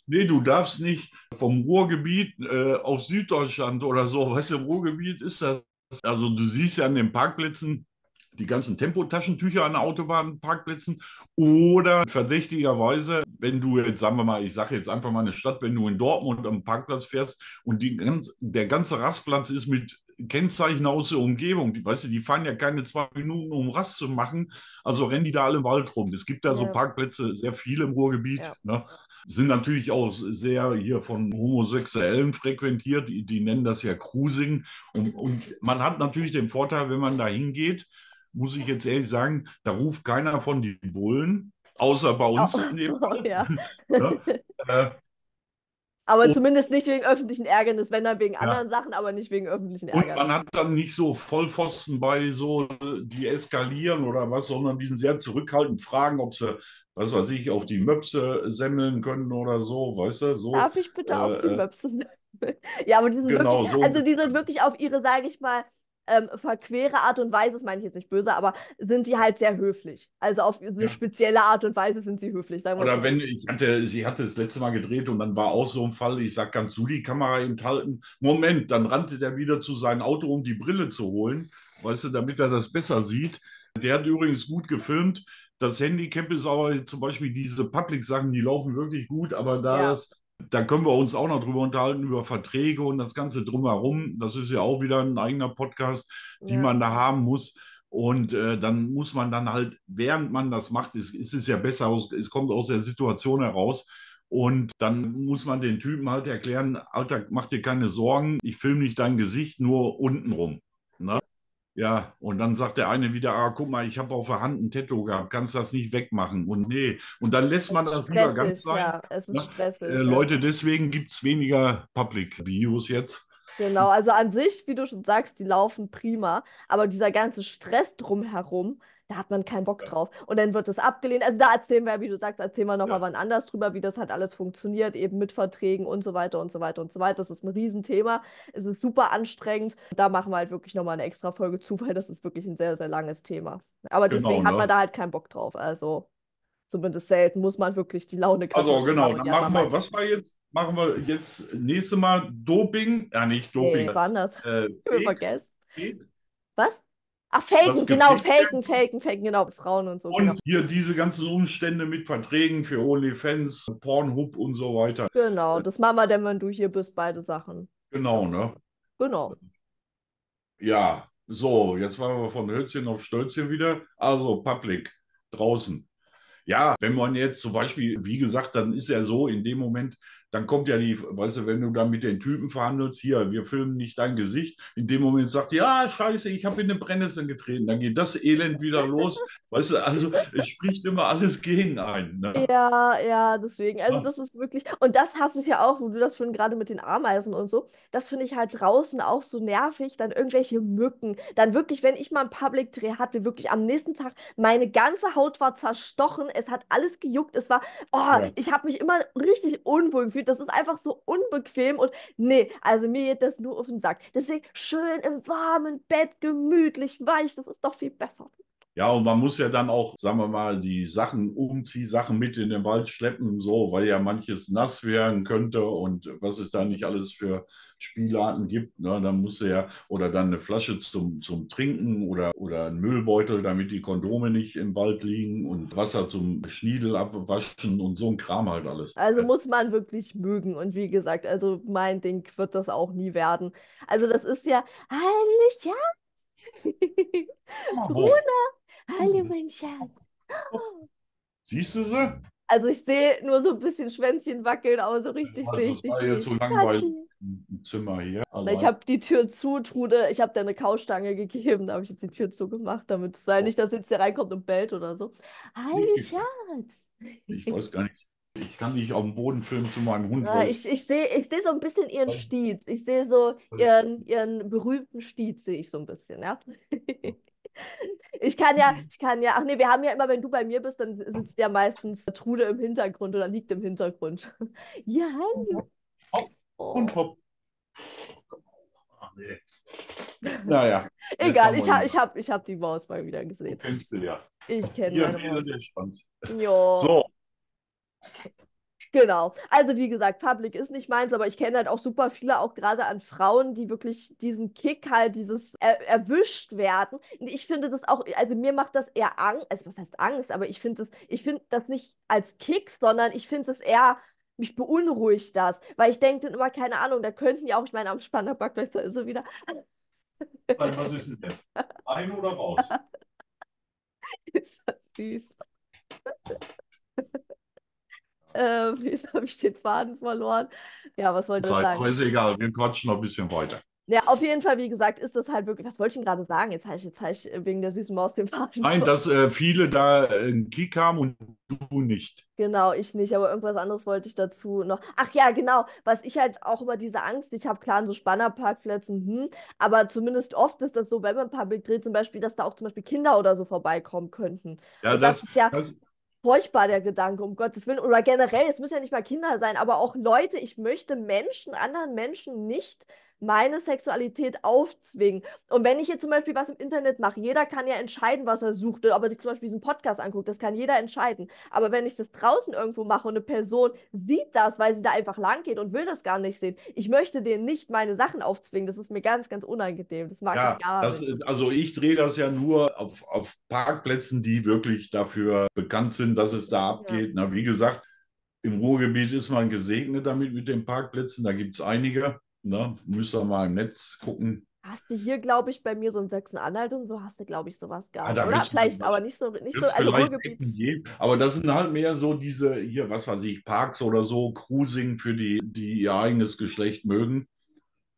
Nee, du darfst nicht vom Ruhrgebiet äh, auf Süddeutschland oder so. Weißt du, im Ruhrgebiet ist das. Also, du siehst ja an den Parkplätzen die ganzen Tempotaschentücher an Autobahnparkplätzen. Oder verdächtigerweise, wenn du jetzt, sagen wir mal, ich sage jetzt einfach mal eine Stadt, wenn du in Dortmund am Parkplatz fährst und die der ganze Rastplatz ist mit Kennzeichen aus der Umgebung. Die, weißt du, die fahren ja keine zwei Minuten, um Rast zu machen. Also rennen die da alle im Wald rum. Es gibt da so Ja. Parkplätze, sehr viele im Ruhrgebiet. Ja. Ne? sind natürlich auch sehr hier von Homosexuellen frequentiert. Die, die nennen das ja Cruising. Und, und man hat natürlich den Vorteil, wenn man da hingeht, muss ich jetzt ehrlich sagen, da ruft keiner von die Bullen, außer bei uns (laughs) Oh, in dem Fall. ja. (laughs) Ne? Äh, Aber und, zumindest nicht wegen öffentlichen Ärgernis, wenn dann wegen ja. anderen Sachen, aber nicht wegen öffentlichen Und Ärgernis. man hat dann nicht so Vollpfosten bei so, die eskalieren oder was, sondern die sind sehr zurückhaltend, fragen, ob sie, was weiß ich, auf die Möpse semmeln können oder so, weißt du, so. Darf ich bitte auf die Äh, äh, Möpse? (laughs) Ja, aber die sind genau, wirklich, so also die sind wirklich auf ihre, sage ich mal, ähm, verquere Art und Weise, das meine ich jetzt nicht böse, aber sind die halt sehr höflich. Also auf eine Ja. spezielle Art und Weise sind sie höflich, sagen wir Oder so. wenn ich hatte, sie hatte das letzte Mal gedreht und dann war auch so ein Fall, ich sag, kannst du die Kamera eben halten? Moment, dann rannte der wieder zu seinem Auto, um die Brille zu holen, weißt du, damit er das besser sieht. Der hat übrigens gut gefilmt. Das Handicap ist aber zum Beispiel diese Public-Sachen, die laufen wirklich gut, aber da Ja. das, da können wir uns auch noch drüber unterhalten, über Verträge und das Ganze drumherum. Das ist ja auch wieder ein eigener Podcast, die Ja. man da haben muss. Und äh, dann muss man dann halt, während man das macht, ist, ist es ja besser, aus, es kommt aus der Situation heraus. Und dann muss man den Typen halt erklären, Alter, mach dir keine Sorgen, ich filme nicht dein Gesicht, nur untenrum. Ne? Ja, und dann sagt der eine wieder, ah, guck mal, ich habe auf der Hand ein Tattoo gehabt, kannst das nicht wegmachen. Und nee, und dann lässt man das lieber ganz sein. ja, es ist Ne? Äh, stressig, ja. Leute, deswegen gibt es weniger Public Videos jetzt. Genau, also an sich, wie du schon sagst, die laufen prima, aber dieser ganze Stress drumherum, da hat man keinen Bock drauf. Und dann wird das abgelehnt. Also da erzählen wir, wie du sagst, erzählen wir nochmal ja, wann anders drüber, wie das halt alles funktioniert, eben mit Verträgen und so weiter und so weiter und so weiter. Das ist ein Riesenthema. Es ist super anstrengend. Da machen wir halt wirklich nochmal eine extra Folge zu, weil das ist wirklich ein sehr, sehr langes Thema. Aber genau, deswegen hat man ne? da halt keinen Bock drauf. Also zumindest selten muss man wirklich die Laune Also kaputt genau, machen. dann machen wir, was war jetzt? Machen wir jetzt nächste Mal Doping, ja nicht Nee, Doping, war anders. äh, Ich habe Fake, vergessen. Fake, Was? Ach, faken, genau, faken, faken, faken, genau, Frauen und so, genau. und hier diese ganzen Umstände mit Verträgen für OnlyFans, Pornhub und so weiter. Genau, das machen wir dann, wenn du hier bist, beide Sachen. Genau, ne? Genau. Ja, so, jetzt waren wir von Hölzchen auf Stölzchen wieder. Also Public draußen. Ja, wenn man jetzt zum Beispiel, wie gesagt, dann ist ja so, in dem Moment, dann kommt ja die, weißt du, wenn du dann mit den Typen verhandelst, hier, wir filmen nicht dein Gesicht, in dem Moment sagt, ja, scheiße, ich habe in eine Brennnessel getreten, dann geht das Elend wieder los. Weißt du, also es spricht immer alles gegen einen. Ne? Ja, ja, deswegen. Also Ja, das ist wirklich, und das hasse ich ja auch, wo du das schon gerade mit den Ameisen und so, das finde ich halt draußen auch so nervig, dann irgendwelche Mücken. Dann wirklich, wenn ich mal einen Public-Dreh hatte, wirklich am nächsten Tag, meine ganze Haut war zerstochen, es hat alles gejuckt, es war, oh, ja. ich habe mich immer richtig unwohl gefühlt. Das ist einfach so unbequem und nee, also mir geht das nur auf den Sack. Deswegen schön im warmen Bett, gemütlich, weich, das ist doch viel besser. Ja, und man muss ja dann auch, sagen wir mal, die Sachen, Umziehsachen mit in den Wald schleppen, so, weil ja manches nass werden könnte und was es da nicht alles für Spielarten gibt. Ne? Dann muss ja, oder dann eine Flasche zum, zum Trinken oder, oder ein Müllbeutel, damit die Kondome nicht im Wald liegen und Wasser zum Schniedel abwaschen und so ein Kram halt alles. Also muss man wirklich mögen. Und wie gesagt, also mein Ding wird das auch nie werden. Also das ist ja, Schatz. Oh, Bruna, hallo mein Schatz. siehst du sie? Also ich sehe nur so ein bisschen Schwänzchen wackeln, aber so richtig Also ich dich war nicht. so langweilig im Zimmer hier. Na, Ich habe die Tür zu, Trude. Ich habe dir eine Kaustange gegeben. Da habe ich jetzt die Tür zugemacht, damit es sei nicht, dass jetzt der reinkommt und bellt oder so. Hallo Schatz. ich weiß gar nicht. Ich kann nicht auf dem Boden filmen zu meinem Hund, Ja, ich, ich sehe ich seh so ein bisschen ihren Stiez. Ich sehe so ihren, ihren berühmten Stiez, sehe ich so ein bisschen, ja. Ich kann ja, ich kann ja, ach nee, wir haben ja immer, wenn du bei mir bist, dann sitzt ja meistens Trude im Hintergrund oder liegt im Hintergrund. (laughs) Ja, hallo. Hopp und Oh. hopp. Ach, nee. Naja, Egal, ich habe ich hab, ich hab die Maus mal wieder Du gesehen. kennst sie ja. Ich kenne wäre Maus. der Schwanz. Jo. So, Genau. Also wie gesagt, Public ist nicht meins, aber ich kenne halt auch super viele, auch gerade an Frauen, die wirklich diesen Kick halt, dieses er erwischt werden. Und ich finde das auch, also mir macht das eher Angst, also was heißt Angst, aber ich finde das, ich finde das nicht als Kick, sondern ich finde es eher, mich beunruhigt das, weil ich denke dann immer, keine Ahnung, da könnten ja auch, ich meine, am Spannerback, da ist er wieder, was ist denn jetzt? Ein oder raus? (laughs) ist das süß. Ähm, (laughs) jetzt habe ich den Faden verloren. Ja, was wollte ich Zeit, sagen? ist egal, wir quatschen noch ein bisschen weiter. Ja, auf jeden Fall, wie gesagt, ist das halt wirklich. Was wollte ich denn gerade sagen? Jetzt habe ich, jetzt hab ich äh, wegen der süßen Maus den Faden Nein, dass äh, viele da äh, einen Kick haben und du nicht. Genau, ich nicht, aber irgendwas anderes wollte ich dazu noch. Ach ja, genau, was ich halt auch immer diese Angst, ich habe klar an so Spannerparkplätzen, hm, aber zumindest oft ist das so, wenn man Public dreht, zum Beispiel, dass da auch zum Beispiel Kinder oder so vorbeikommen könnten. Ja, das das, ist ja das, furchtbar, der Gedanke, um Gottes Willen. Oder generell, es müssen ja nicht mal Kinder sein, aber auch Leute, ich möchte Menschen, anderen Menschen nicht meine Sexualität aufzwingen. Und wenn ich jetzt zum Beispiel was im Internet mache, jeder kann ja entscheiden, was er sucht, ob er sich zum Beispiel diesen Podcast anguckt, das kann jeder entscheiden. Aber wenn ich das draußen irgendwo mache und eine Person sieht das, weil sie da einfach lang geht und will das gar nicht sehen, ich möchte denen nicht meine Sachen aufzwingen. Das ist mir ganz, ganz unangenehm. Das mag ja, ich gar das nicht. ist, also ich drehe das ja nur auf, auf Parkplätzen, die wirklich dafür bekannt sind, dass es da Ja. abgeht. Na, wie gesagt, im Ruhrgebiet ist man gesegnet damit mit den Parkplätzen, da gibt es einige. Ne? Müsst ihr mal im Netz gucken. Hast du hier, glaube ich, bei mir so in Sachsen-Anhalt und so, hast du, glaube ich, sowas gar Ah, nicht, da oder? Vielleicht, aber nicht so, nicht so, also Ruhrgebiet. Geben, aber das sind halt mehr so diese, hier, was weiß ich, Parks oder so, Cruising für die, die ihr eigenes Geschlecht mögen.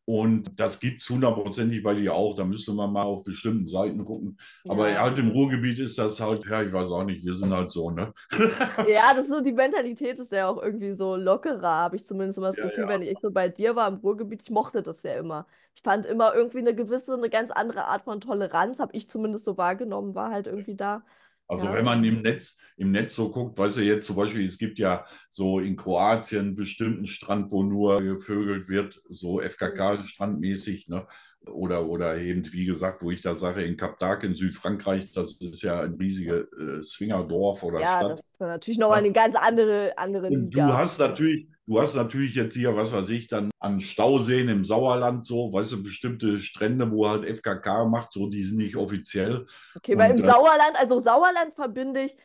Und das gibt es hundertprozentig bei dir auch. Da müsste man mal auf bestimmten Seiten gucken. Aber Ja. halt im Ruhrgebiet ist das halt, ja, ich weiß auch nicht, wir sind halt so, ne? (laughs) Ja, das ist so, die Mentalität ist ja auch irgendwie so lockerer, habe ich zumindest immer das Ja, Gefühl, ja. wenn ich so bei dir war im Ruhrgebiet, ich mochte das ja immer. Ich fand immer irgendwie eine gewisse, eine ganz andere Art von Toleranz, habe ich zumindest so wahrgenommen, war halt irgendwie da. Also Ja. wenn man im Netz, im Netz so guckt, weißt du jetzt zum Beispiel, es gibt ja so in Kroatien einen bestimmten Strand, wo nur gevögelt wird, so FKK-strandmäßig, ne? Oder, oder eben, wie gesagt, wo ich da sage, in Cap d'Agde in Südfrankreich, das ist ja ein riesiges äh, Swingerdorf oder Ja, Stadt. das ist natürlich nochmal Ja. eine ganz andere, andere Und du Liga. hast natürlich, du hast natürlich jetzt hier, was weiß ich, dann an Stauseen im Sauerland so, weißt du, bestimmte Strände, wo halt FKK macht, so, die sind nicht offiziell. Okay, weil Und, im Sauerland, also Sauerland verbinde ich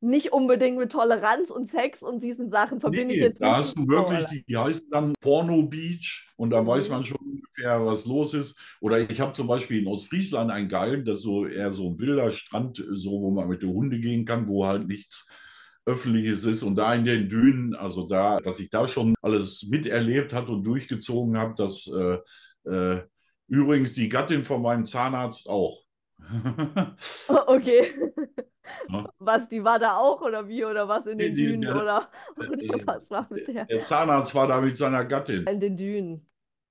nicht unbedingt mit Toleranz und Sex und diesen Sachen verbinde ich Nee, jetzt da hast du wirklich, die, die heißen dann Porno Beach und da weiß Mhm. man schon ungefähr, was los ist. Oder ich habe zum Beispiel in Ostfriesland einen geilen, das ist so eher so ein wilder Strand, so wo man mit den Hunden gehen kann, wo halt nichts Öffentliches ist. Und da in den Dünen, also da, was ich da schon alles miterlebt hat und durchgezogen habe, das äh, äh, übrigens die Gattin von meinem Zahnarzt auch. (laughs) Okay. Ja. Was, die war da auch oder wie? Oder was in den die- Dünen? der- Oder, oder (laughs) was war mit der? Der Zahnarzt war da mit seiner Gattin. In den Dünen.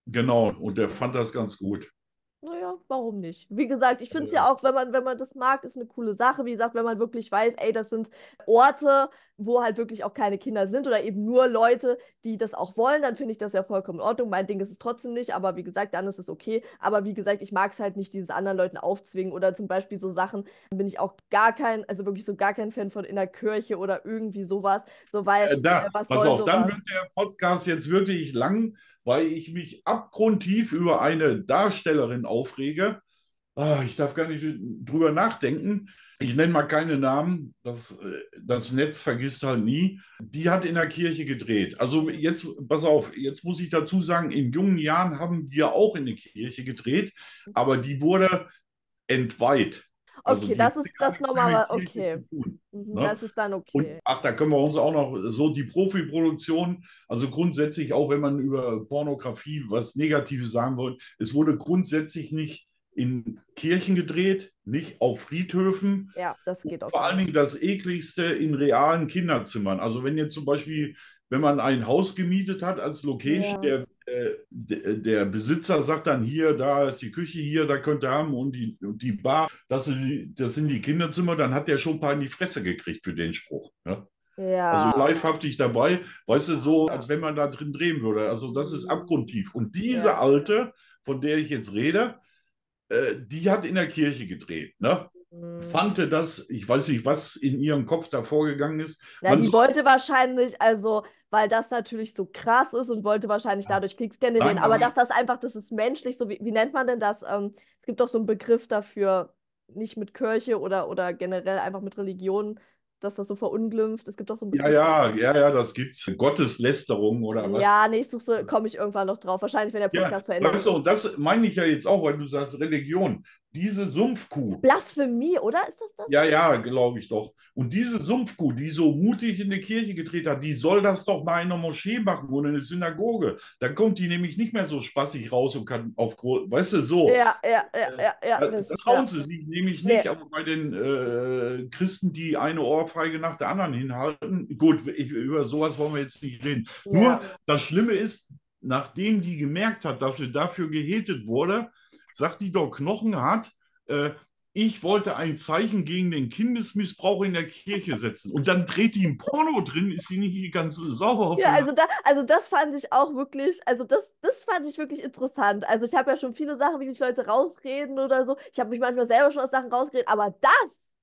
Genau, und der fand das ganz gut. Naja, warum nicht? Wie gesagt, ich finde es Ja. ja auch, wenn man, wenn man das mag, ist eine coole Sache. Wie gesagt, wenn man wirklich weiß, ey, das sind Orte, wo halt wirklich auch keine Kinder sind oder eben nur Leute, die das auch wollen, dann finde ich das ja vollkommen in Ordnung. Mein Ding ist es trotzdem nicht, aber wie gesagt, dann ist es okay. Aber wie gesagt, ich mag es halt nicht, dieses anderen Leuten aufzwingen oder zum Beispiel so Sachen, bin ich auch gar kein, also wirklich so gar kein Fan von in der Kirche oder irgendwie sowas. So, weil, Äh, da, äh, was pass auf, dann sowas? wird der Podcast jetzt wirklich lang, weil ich mich abgrundtief über eine Darstellerin aufrege. Ah, ich darf gar nicht drüber nachdenken. Ich nenne mal keine Namen, das, äh, das Netz vergisst halt nie. Die hat in der Kirche gedreht. Also jetzt, pass auf, jetzt muss ich dazu sagen, in jungen Jahren haben wir auch in der Kirche gedreht, aber die wurde entweiht. Also Okay, die das ist das nochmal, okay. tun. Mhm, Ne? Das ist dann Und okay. ach, da können wir uns auch noch so die Profiproduktion, also grundsätzlich, auch wenn man über Pornografie was Negatives sagen will, es wurde grundsätzlich nicht in Kirchen gedreht, nicht auf Friedhöfen. Ja, das geht auch vor allen. Dingen das ekligste in realen Kinderzimmern. Also wenn jetzt zum Beispiel, wenn man ein Haus gemietet hat als Location, Ja. der, äh, der, der Besitzer sagt dann hier, da ist die Küche hier, da könnt ihr haben und die, und die Bar, das, die- das sind die Kinderzimmer, dann hat der schon ein paar in die Fresse gekriegt für den Spruch. Ne? Ja. Also livehaftig dabei, weißt du, so als wenn man da drin drehen würde. Also das ist abgrundtief. Und diese Ja. alte, von der ich jetzt rede, äh, die hat in der Kirche gedreht. Ne? Fand das, ich weiß nicht, was in ihrem Kopf da vorgegangen ist. Ja, die soll- wollte wahrscheinlich, also, weil das natürlich so krass ist und wollte wahrscheinlich dadurch Klicks generieren, aber- dass das einfach, das ist menschlich, so wie, wie nennt man denn das? Ähm, es gibt doch so einen Begriff dafür, nicht mit Kirche oder, oder generell einfach mit Religion, dass das so verunglimpft. Es gibt doch so einen Ja, ja, ja, ja, das gibt's. Gotteslästerung oder was? Ja, nee, ich suche so, komme ich irgendwann noch drauf. Wahrscheinlich, wenn der Ja, Podcast zu Ende weißt ist. du, und das meine ich ja jetzt auch, weil du sagst Religion. Diese Sumpfkuh, Blasphemie, oder? Ist das das? Ja, ja, glaube ich doch. Und diese Sumpfkuh, die so mutig in die Kirche gedreht hat, die soll das doch mal in einer Moschee machen oder in der Synagoge. Dann kommt die nämlich nicht mehr so spaßig raus und kann auf, weißt du, so. Ja, ja, ja, ja, ja. Da, das- da trauen ja. sie sich nämlich nicht, Nee. aber bei den äh, Christen, die eine Ohrfeige nach der anderen hinhalten, gut, ich, über sowas wollen wir jetzt nicht reden. Ja. Nur das Schlimme ist, nachdem die gemerkt hat, dass sie dafür gehatet wurde, sagt die doch knochenhart, äh, ich wollte ein Zeichen gegen den Kindesmissbrauch in der Kirche setzen. Und dann dreht die ein Porno drin, ist sie nicht ganz sauber. Ja, also, da, also das fand ich auch wirklich, also das, das fand ich wirklich interessant. Also ich habe ja schon viele Sachen, wie sich Leute rausreden oder so. Ich habe mich manchmal selber schon aus Sachen rausgeredet, aber das,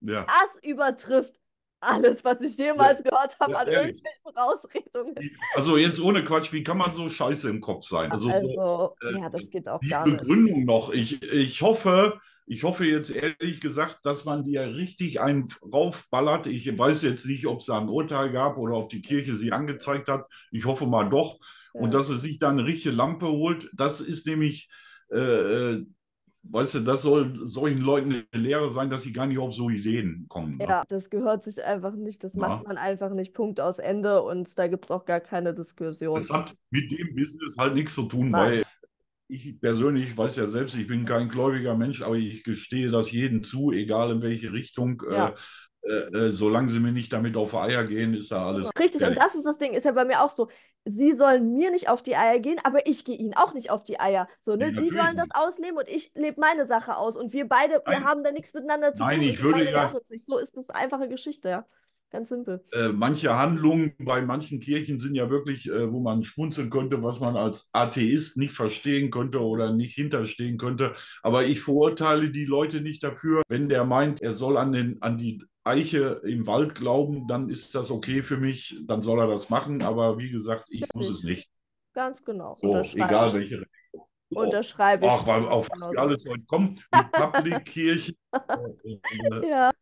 ja. das übertrifft alles, was ich jemals gehört habe Ja, an ehrlich. irgendwelchen Rausredungen. Also jetzt ohne Quatsch, wie kann man so scheiße im Kopf sein? Also, so, Also, äh, ja, das geht auch die gar nicht. Begründung noch. Ich, ich hoffe, ich hoffe jetzt ehrlich gesagt, dass man dir richtig einen raufballert. Ich weiß jetzt nicht, ob es da ein Urteil gab oder ob die Kirche sie angezeigt hat. Ich hoffe mal doch. Und Ja. dass sie sich da eine richtige Lampe holt. Das ist nämlich, äh, äh, weißt du, das soll solchen Leuten eine Lehre sein, dass sie gar nicht auf so Ideen kommen. ne? Ja, das gehört sich einfach nicht. Das Ja. macht man einfach nicht. Punkt aus Ende. Und da gibt es auch gar keine Diskussion. Das hat mit dem Business halt nichts zu tun, Nein. weil ich persönlich weiß ja selbst, ich bin kein gläubiger Mensch, aber ich gestehe das jedem zu, egal in welche Richtung. Ja. Äh, äh, solange sie mir nicht damit auf Eier gehen, ist da alles. Richtig, und fertig. das ist das Ding, ist ja bei mir auch so. Sie sollen mir nicht auf die Eier gehen, aber ich gehe ihnen auch nicht auf die Eier. So, ne? Nee, Sie sollen das ausleben und ich lebe meine Sache aus. Und wir beide, wir Nein. haben da nichts miteinander zu Nein, tun. und ich wir würde ja-. So ist das einfache Geschichte, ja. Ganz simpel. Äh, manche Handlungen bei manchen Kirchen sind ja wirklich, äh, wo man schmunzeln könnte, was man als Atheist nicht verstehen könnte oder nicht hinterstehen könnte. Aber ich verurteile die Leute nicht dafür. Wenn der meint, er soll an, den, an die Eiche im Wald glauben, dann ist das okay für mich. Dann soll er das machen. Aber wie gesagt, ich muss es nicht. Ganz genau. So, egal welche Religion. Unterschreibe ich. Ach, weil auf was Genau wir so. alles heute kommen, mit. Äh, äh, Ja.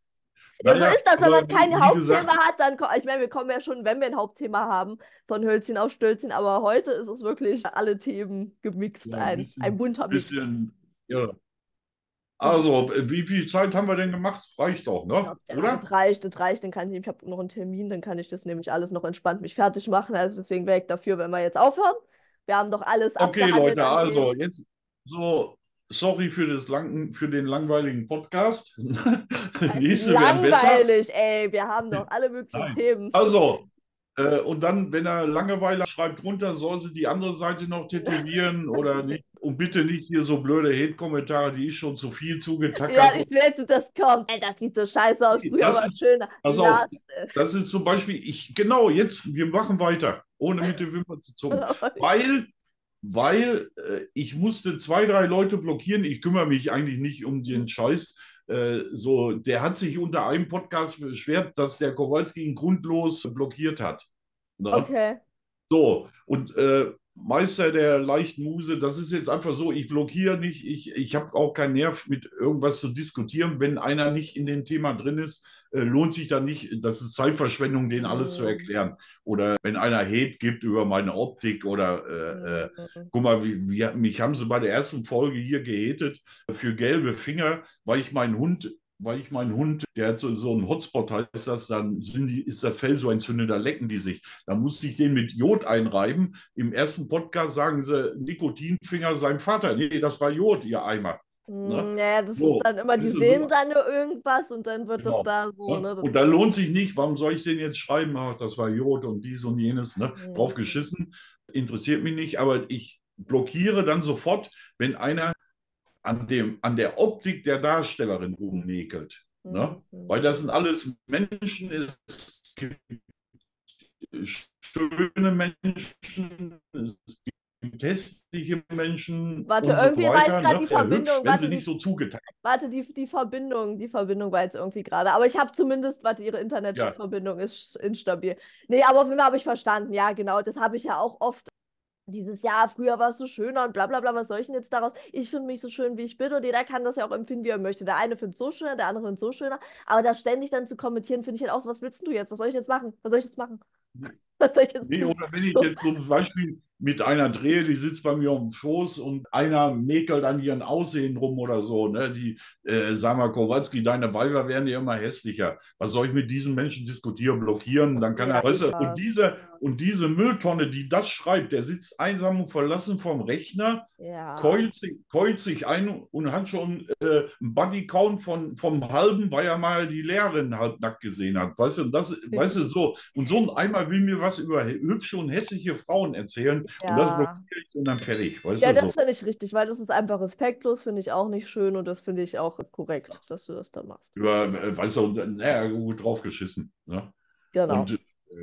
Ja, so ist das, wenn man kein Hauptthema gesagt, hat, dann, ich meine, wir kommen ja schon, wenn wir ein Hauptthema haben, von Hölzchen auf Stölzchen, aber heute ist es wirklich alle Themen gemixt, Ja, ein bisschen- ein bunter Mix. bisschen, ja. Also, wie viel Zeit haben wir denn gemacht? Reicht doch, ne? Ja, Oder? das reicht, das reicht, dann kann ich, ich habe noch einen Termin, dann kann ich das nämlich alles noch entspannt mich fertig machen, also deswegen wäre ich dafür, wenn wir jetzt aufhören. Wir haben doch alles Okay, Leute, also Themen. jetzt so, sorry für das lang, für den langweiligen Podcast. (laughs) Nächste langweilig, ey, wir haben doch alle möglichen Nein. Themen. Also, äh, und dann, wenn er Langeweile hat, schreibt runter, soll sie die andere Seite noch tätowieren (laughs) oder nicht. Und bitte nicht hier so blöde Hate-Kommentare, die ich schon zu viel zugetackert Ja, habe. ich wette, das kommt. Alter, das sieht so scheiße aus. Früher Das war ist- es schöner. pass Ja, auf. Das ist zum Beispiel, ich, genau, jetzt, wir machen weiter, ohne mit den Wimpern zu zucken. (laughs) Weil, weil äh, ich musste zwei, drei Leute blockieren. Ich kümmere mich eigentlich nicht um den Scheiß. Äh, so, der hat sich unter einem Podcast beschwert, dass der Kowalski ihn grundlos blockiert hat. Ne? Okay. So, und äh, Meister der leichten Muse, das ist jetzt einfach so, ich blockiere nicht, ich, ich habe auch keinen Nerv mit irgendwas zu diskutieren. Wenn einer nicht in dem Thema drin ist, äh, lohnt sich da nicht, das ist Zeitverschwendung, den alles zu Mhm. erklären. Oder wenn einer Hate gibt über meine Optik oder äh, äh, Mhm. Guck mal, wie, wie, mich haben sie bei der ersten Folge hier gehatet für gelbe Finger, weil ich meinen Hund, weil ich meinen Hund, der hat so, so einen Hotspot, heißt das, dann sind die, ist das Fell so entzündet, da lecken die sich. Dann musste ich den mit Jod einreiben. Im ersten Podcast sagen sie Nikotinfinger seinem Vater. Nee, das war Jod, ihr Eimer. Mm, Ja, das So, ist dann immer, die sehen so- dann nur irgendwas und dann wird Genau. das da so, Ne? ne? Und da lohnt sich nicht, warum soll ich den jetzt schreiben? Ach, das war Jod und dies und jenes, ne? Mhm. Drauf geschissen, interessiert mich nicht, aber ich blockiere dann sofort, wenn einer an, dem, an der Optik der Darstellerin rummäkelt. Ne? Mhm. Weil das sind alles Menschen, es gibt schöne Menschen, es gibt hässliche Menschen. Warte, und so irgendwie war jetzt weiter, grad ne? die Ja, Verbindung, hübsch, wenn warte, sie die- nicht so zugeteilt. Warte, die, die Verbindung, die Verbindung war jetzt irgendwie gerade. Aber ich habe zumindest, warte, ihre Internetverbindung ist instabil. Nee, aber auf jeden Fall habe ich verstanden. Ja, genau, das habe ich ja auch oft. Dieses Jahr, früher warst du schöner und bla bla bla, was soll ich denn jetzt daraus? Ich finde mich so schön, wie ich bin und jeder kann das ja auch empfinden, wie er möchte. Der eine findet so schöner, der andere findet so schöner. Aber das ständig dann zu kommentieren, finde ich halt auch so, was willst du jetzt? Was soll ich jetzt machen? Was soll ich jetzt machen? (laughs) Was soll ich jetzt Nee, oder wenn ich jetzt zum Beispiel mit einer drehe, die sitzt bei mir auf dem Schoß und einer mäkelt an ihren Aussehen rum oder so, ne? Die, äh, sag mal, Kowalski, deine Weiber werden ja immer hässlicher. Was soll ich mit diesen Menschen diskutieren, blockieren? Dann kann Ja, er, weißt du, und diese, und diese Mülltonne, die das schreibt, der sitzt einsam und verlassen vom Rechner, Ja. keult sich, keult sich ein und hat schon äh, einen Bodycount von, vom halben, weil er mal die Lehrerin halbnackt gesehen hat. Weißt du, und das, weißt du, so. Und so ein Eimer will mir was über hübsche und hässliche Frauen erzählen und das Ja. blockiere ich und dann fertig. Weißt Ja, das so. finde ich richtig, weil das ist einfach respektlos, finde ich auch nicht schön und das finde ich auch korrekt, dass du das dann machst. Über, weißt du, naja, gut draufgeschissen. Ne? Genau. Und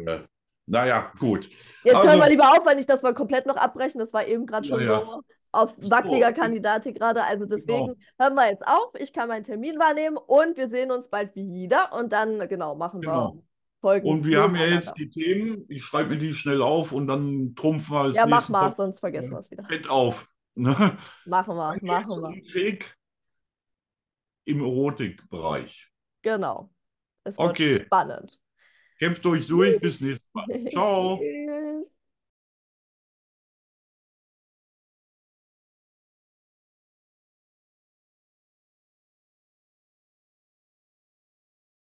äh, naja, gut. Jetzt hören also- wir lieber auf, wenn ich das mal komplett noch abbrechen. Das war eben gerade schon Ja, ja. so auf wackeliger Kandidat hier gerade. Also deswegen Genau. hören wir jetzt auf. Ich kann meinen Termin wahrnehmen und wir sehen uns bald wieder und dann, genau, machen wir Genau. Folgen. Und wir haben ja jetzt die Themen. Ich schreibe mir die schnell auf und dann trumpfen wir als Ja, mach mal, Pod- sonst vergessen wir es wieder. Fett auf. Ne? Machen wir, Dann machen wir. um Fake im Erotikbereich. Genau. Es Okay. spannend. Kämpft euch durch, bis nächstes Mal. (laughs) Ciao.